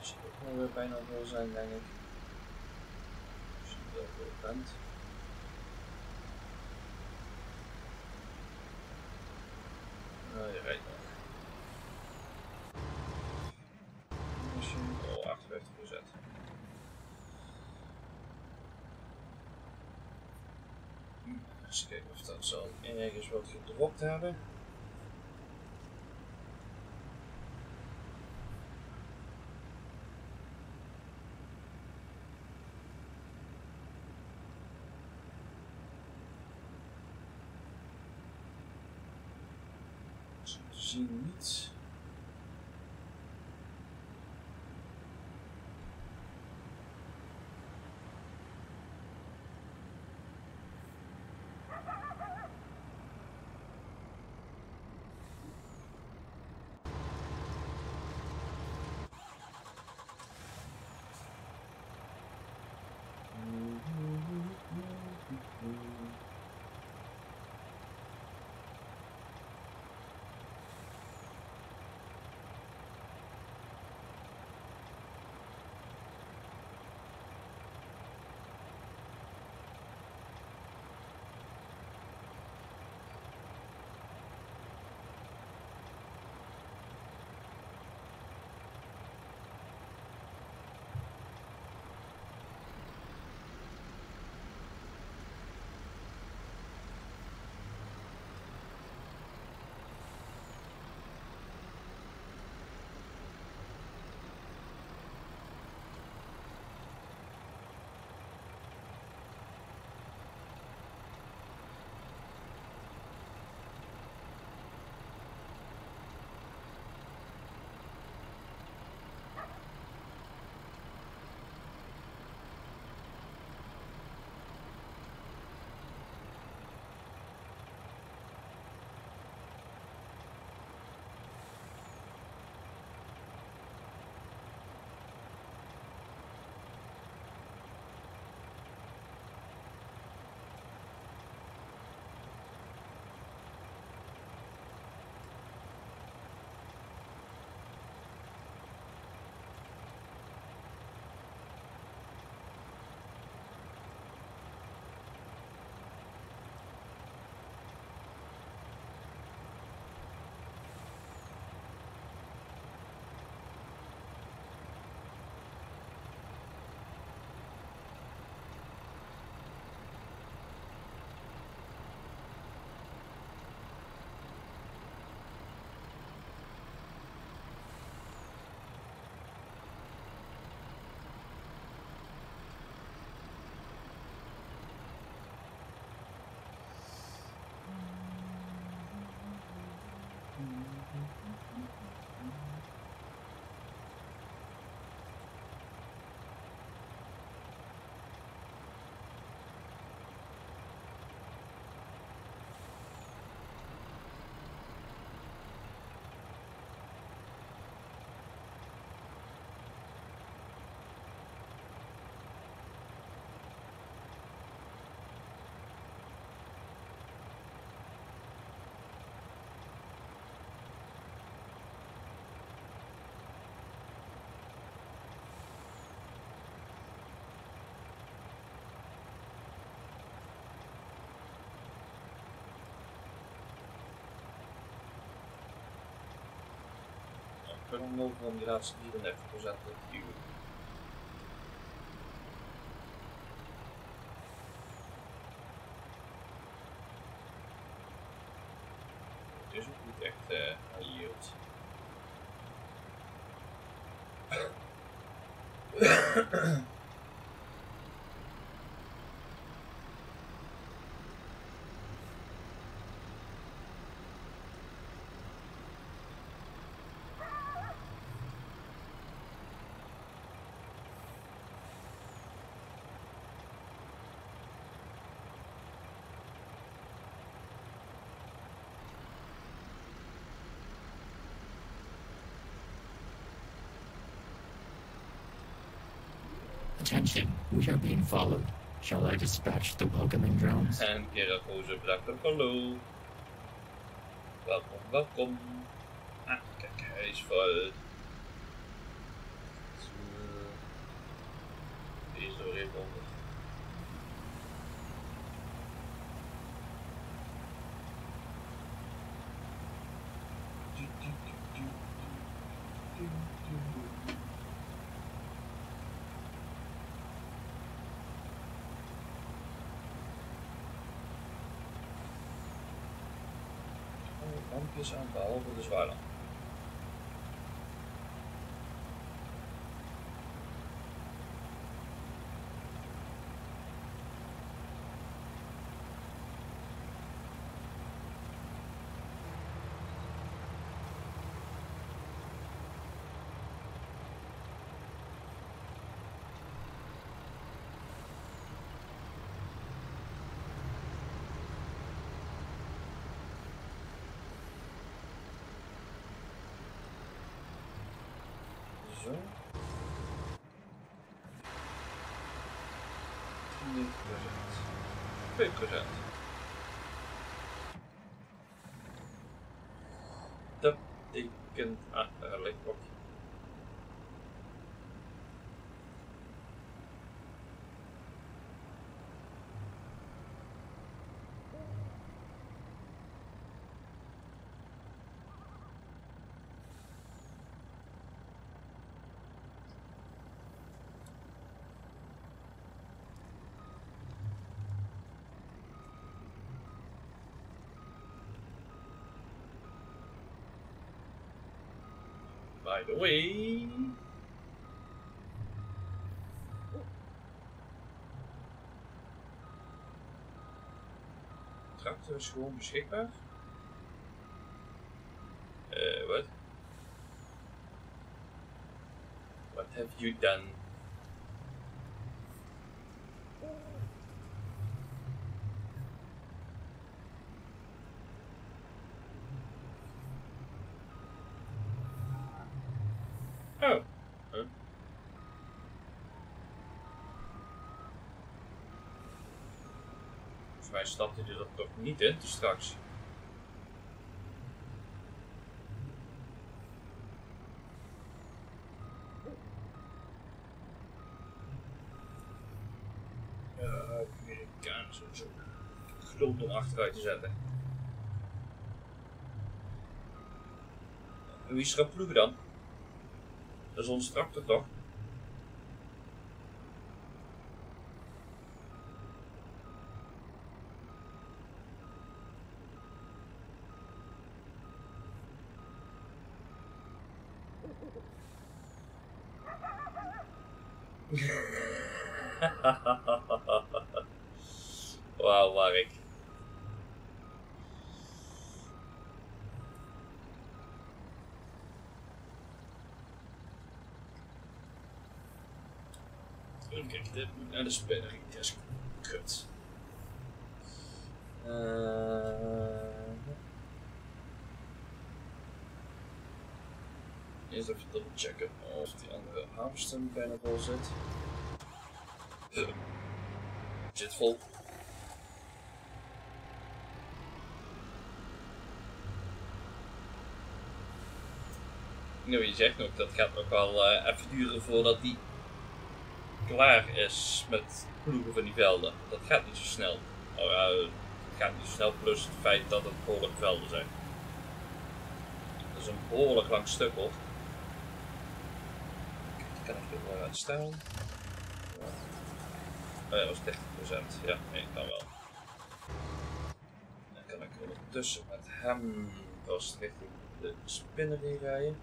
Dus wel weer bijna vol zijn, denk ik. Als wel. Nou, je rijdt nog. Misschien oh, 58 procent. Eens kijken of dat zal ergens wat gedropt hebben. Zien niet. Waarom mogen we om die laatste 34% dat duwen? Het is ook niet echt uh, aan yield. we are being followed. Shall I dispatch the welcoming drones? En Kirakoze bedankt ook hallo. Welkom, welkom. Ah, kijk, hij is vol. Die is door even onder. Lampjes aan, behalve de zwaarlamp. Zo. 2 procent. Dat betekent... Ah, By the way. Tractor is gewoon beschikbaar. Eh, wat? What have you done? Mij stapte hij er toch niet in dus straks. Amerikaans of zo. Geduld om achteruit te zetten. Wie is er dan? Dat is onze tractor toch? Wauw, Mark. Naar de spinning desk. Kut. Uh... Eerst even dubbel checken of die andere hamster bijna vol zit. Zit vol. Nou, je zegt ook dat gaat nog wel uh, even duren voordat die klaar is met ploegen van die velden. Dat gaat niet zo snel. Oh, gaat niet zo snel, plus het feit dat het behoorlijk velden zijn. Dat is een behoorlijk lang stuk hoor. kan ik dit wel uitstellen? Ja. Oh ja, dat was 30%. Ja, nee, kan wel. Dan kan ik ondertussen met hem vast richting de spinnerie rijden.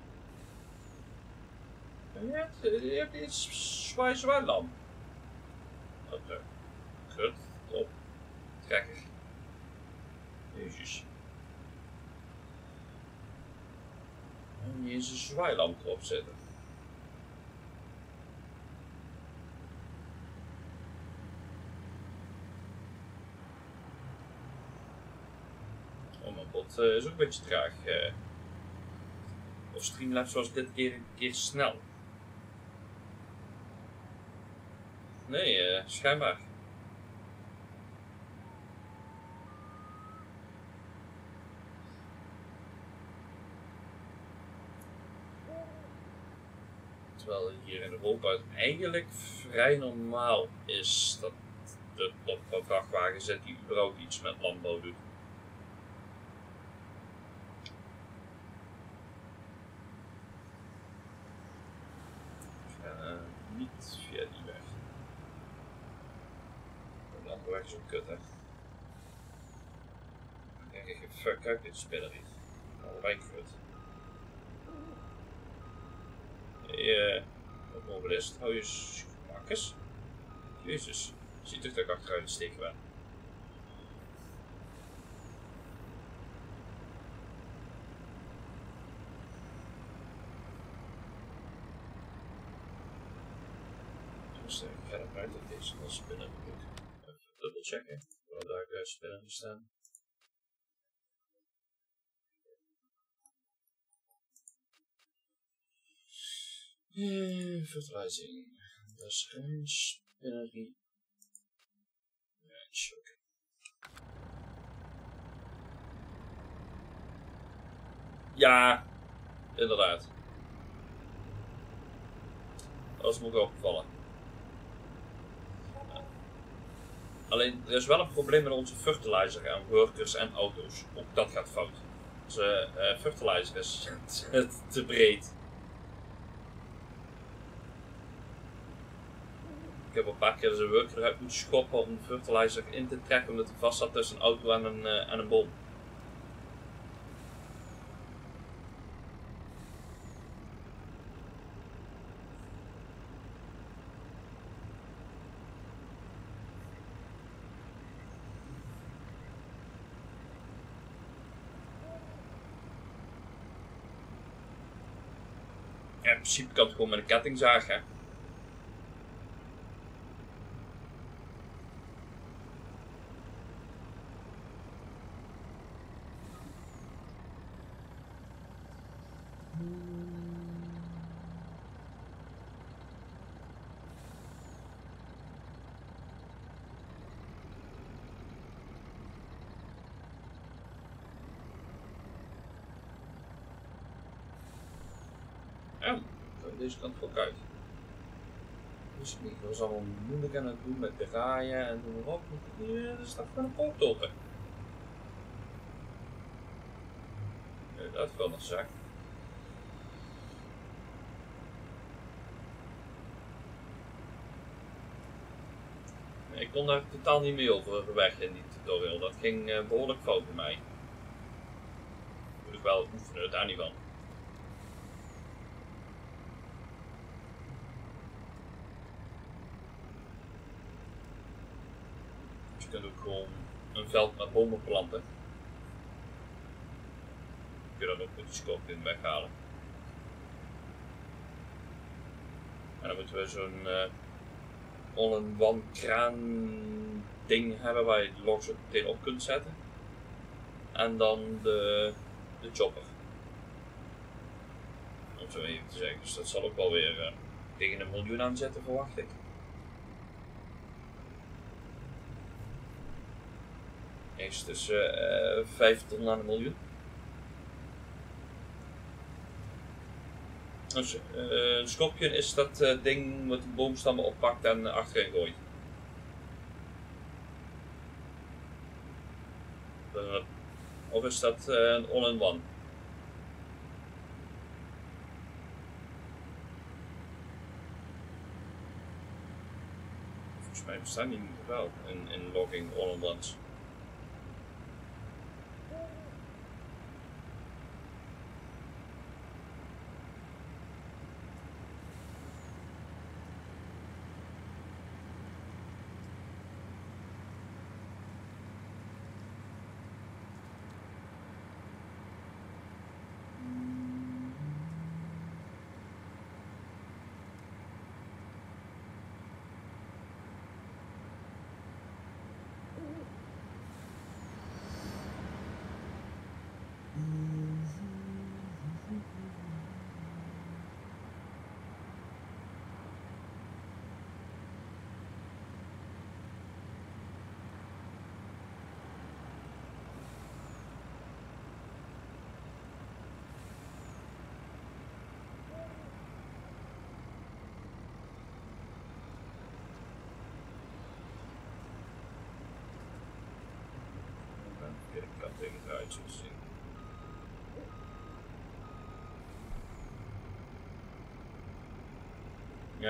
Je hebt iets zwaai zwaai lam. Oké. Goed. Top. Trekker. Jezus. En hier is een zwaailamp erop zetten. Oh mijn bot uh, is ook een beetje traag. Uh. Of Streamlabs was dit keer een keer snel. Nee, uh, schijnbaar. Terwijl hier in Europa eigenlijk vrij normaal is dat de vrachtwagen zet die überhaupt iets met landbouw doet. Uh, niet via die weg. De landbouwweg is ook kut hè. Dan denk ik, fuck uit dit spillerie. Allebei kut. Je, wat mogelijk is, hou je schoenmakers. Jezus, ziet toch dat ik achteruit steken ben. Dus uh, ik ga ervan uit dat deze wel spinnen moet. Dubbel checken, daar spinnen staan. Uh, fertilizing. Dat. Ja, inderdaad. Dat is me ook. Alleen, er is wel een probleem met onze fertilizer en workers en auto's. Ook dat gaat fout. Onze uh, fertilizer is te breed. Ik heb een paar keer zijn worker eruit moeten schoppen om de fertilizer in te trekken omdat hij vast zat tussen een auto en een, uh, en een bom. In principe kan het gewoon met een kettingzaag. Hè. Kant ook uit. Dus ik was allemaal moeilijk aan het doen met draaien en doen we op. Ja, er staat gewoon een poort. Ja, dat is wel nog zaak. Ik kon daar totaal niet mee overweg in die tutorial. Dat ging uh, behoorlijk fout bij mij. Moet ik wel oefenen, daar niet van. Kunt ook gewoon een veld met bomen planten. Kun je dat ook met die scope weghalen. En dan moeten we zo'n uh, all-in-one kraan ding hebben waar je de logs ook meteen op kunt zetten. En dan de, de chopper. Om zo even te zeggen. Dus dat zal ook wel weer uh, tegen een miljoen aanzetten verwacht ik. is eh 5 naar een miljoen. Dus, eh, een schopje is dat eh, ding wat de boomstammen oppakt en achterin gooit. Eh, of is dat een all-in-one? Volgens mij bestaan die wel in, in logging all-in-ones.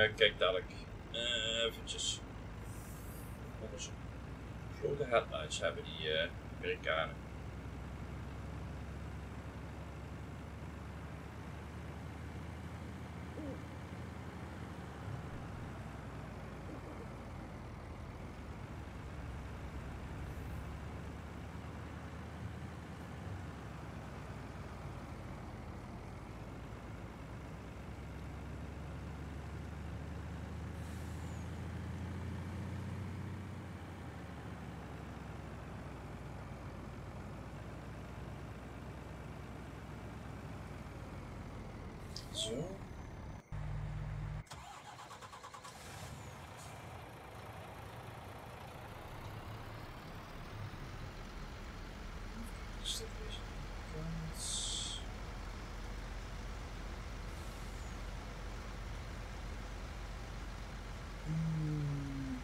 Ja, kijk dadelijk. Uh, eventjes. Onze grote headlights hebben die uh, Amerikanen.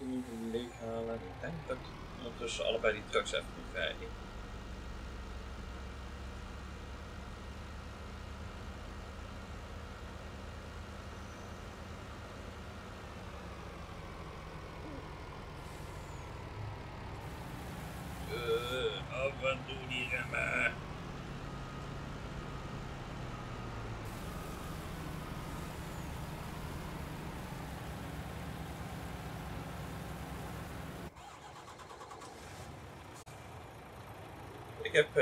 Even leeghalen. Ik denk dat ik ondertussen allebei die trucks even moet rijden. Uh, af en toe die remmen. Ik heb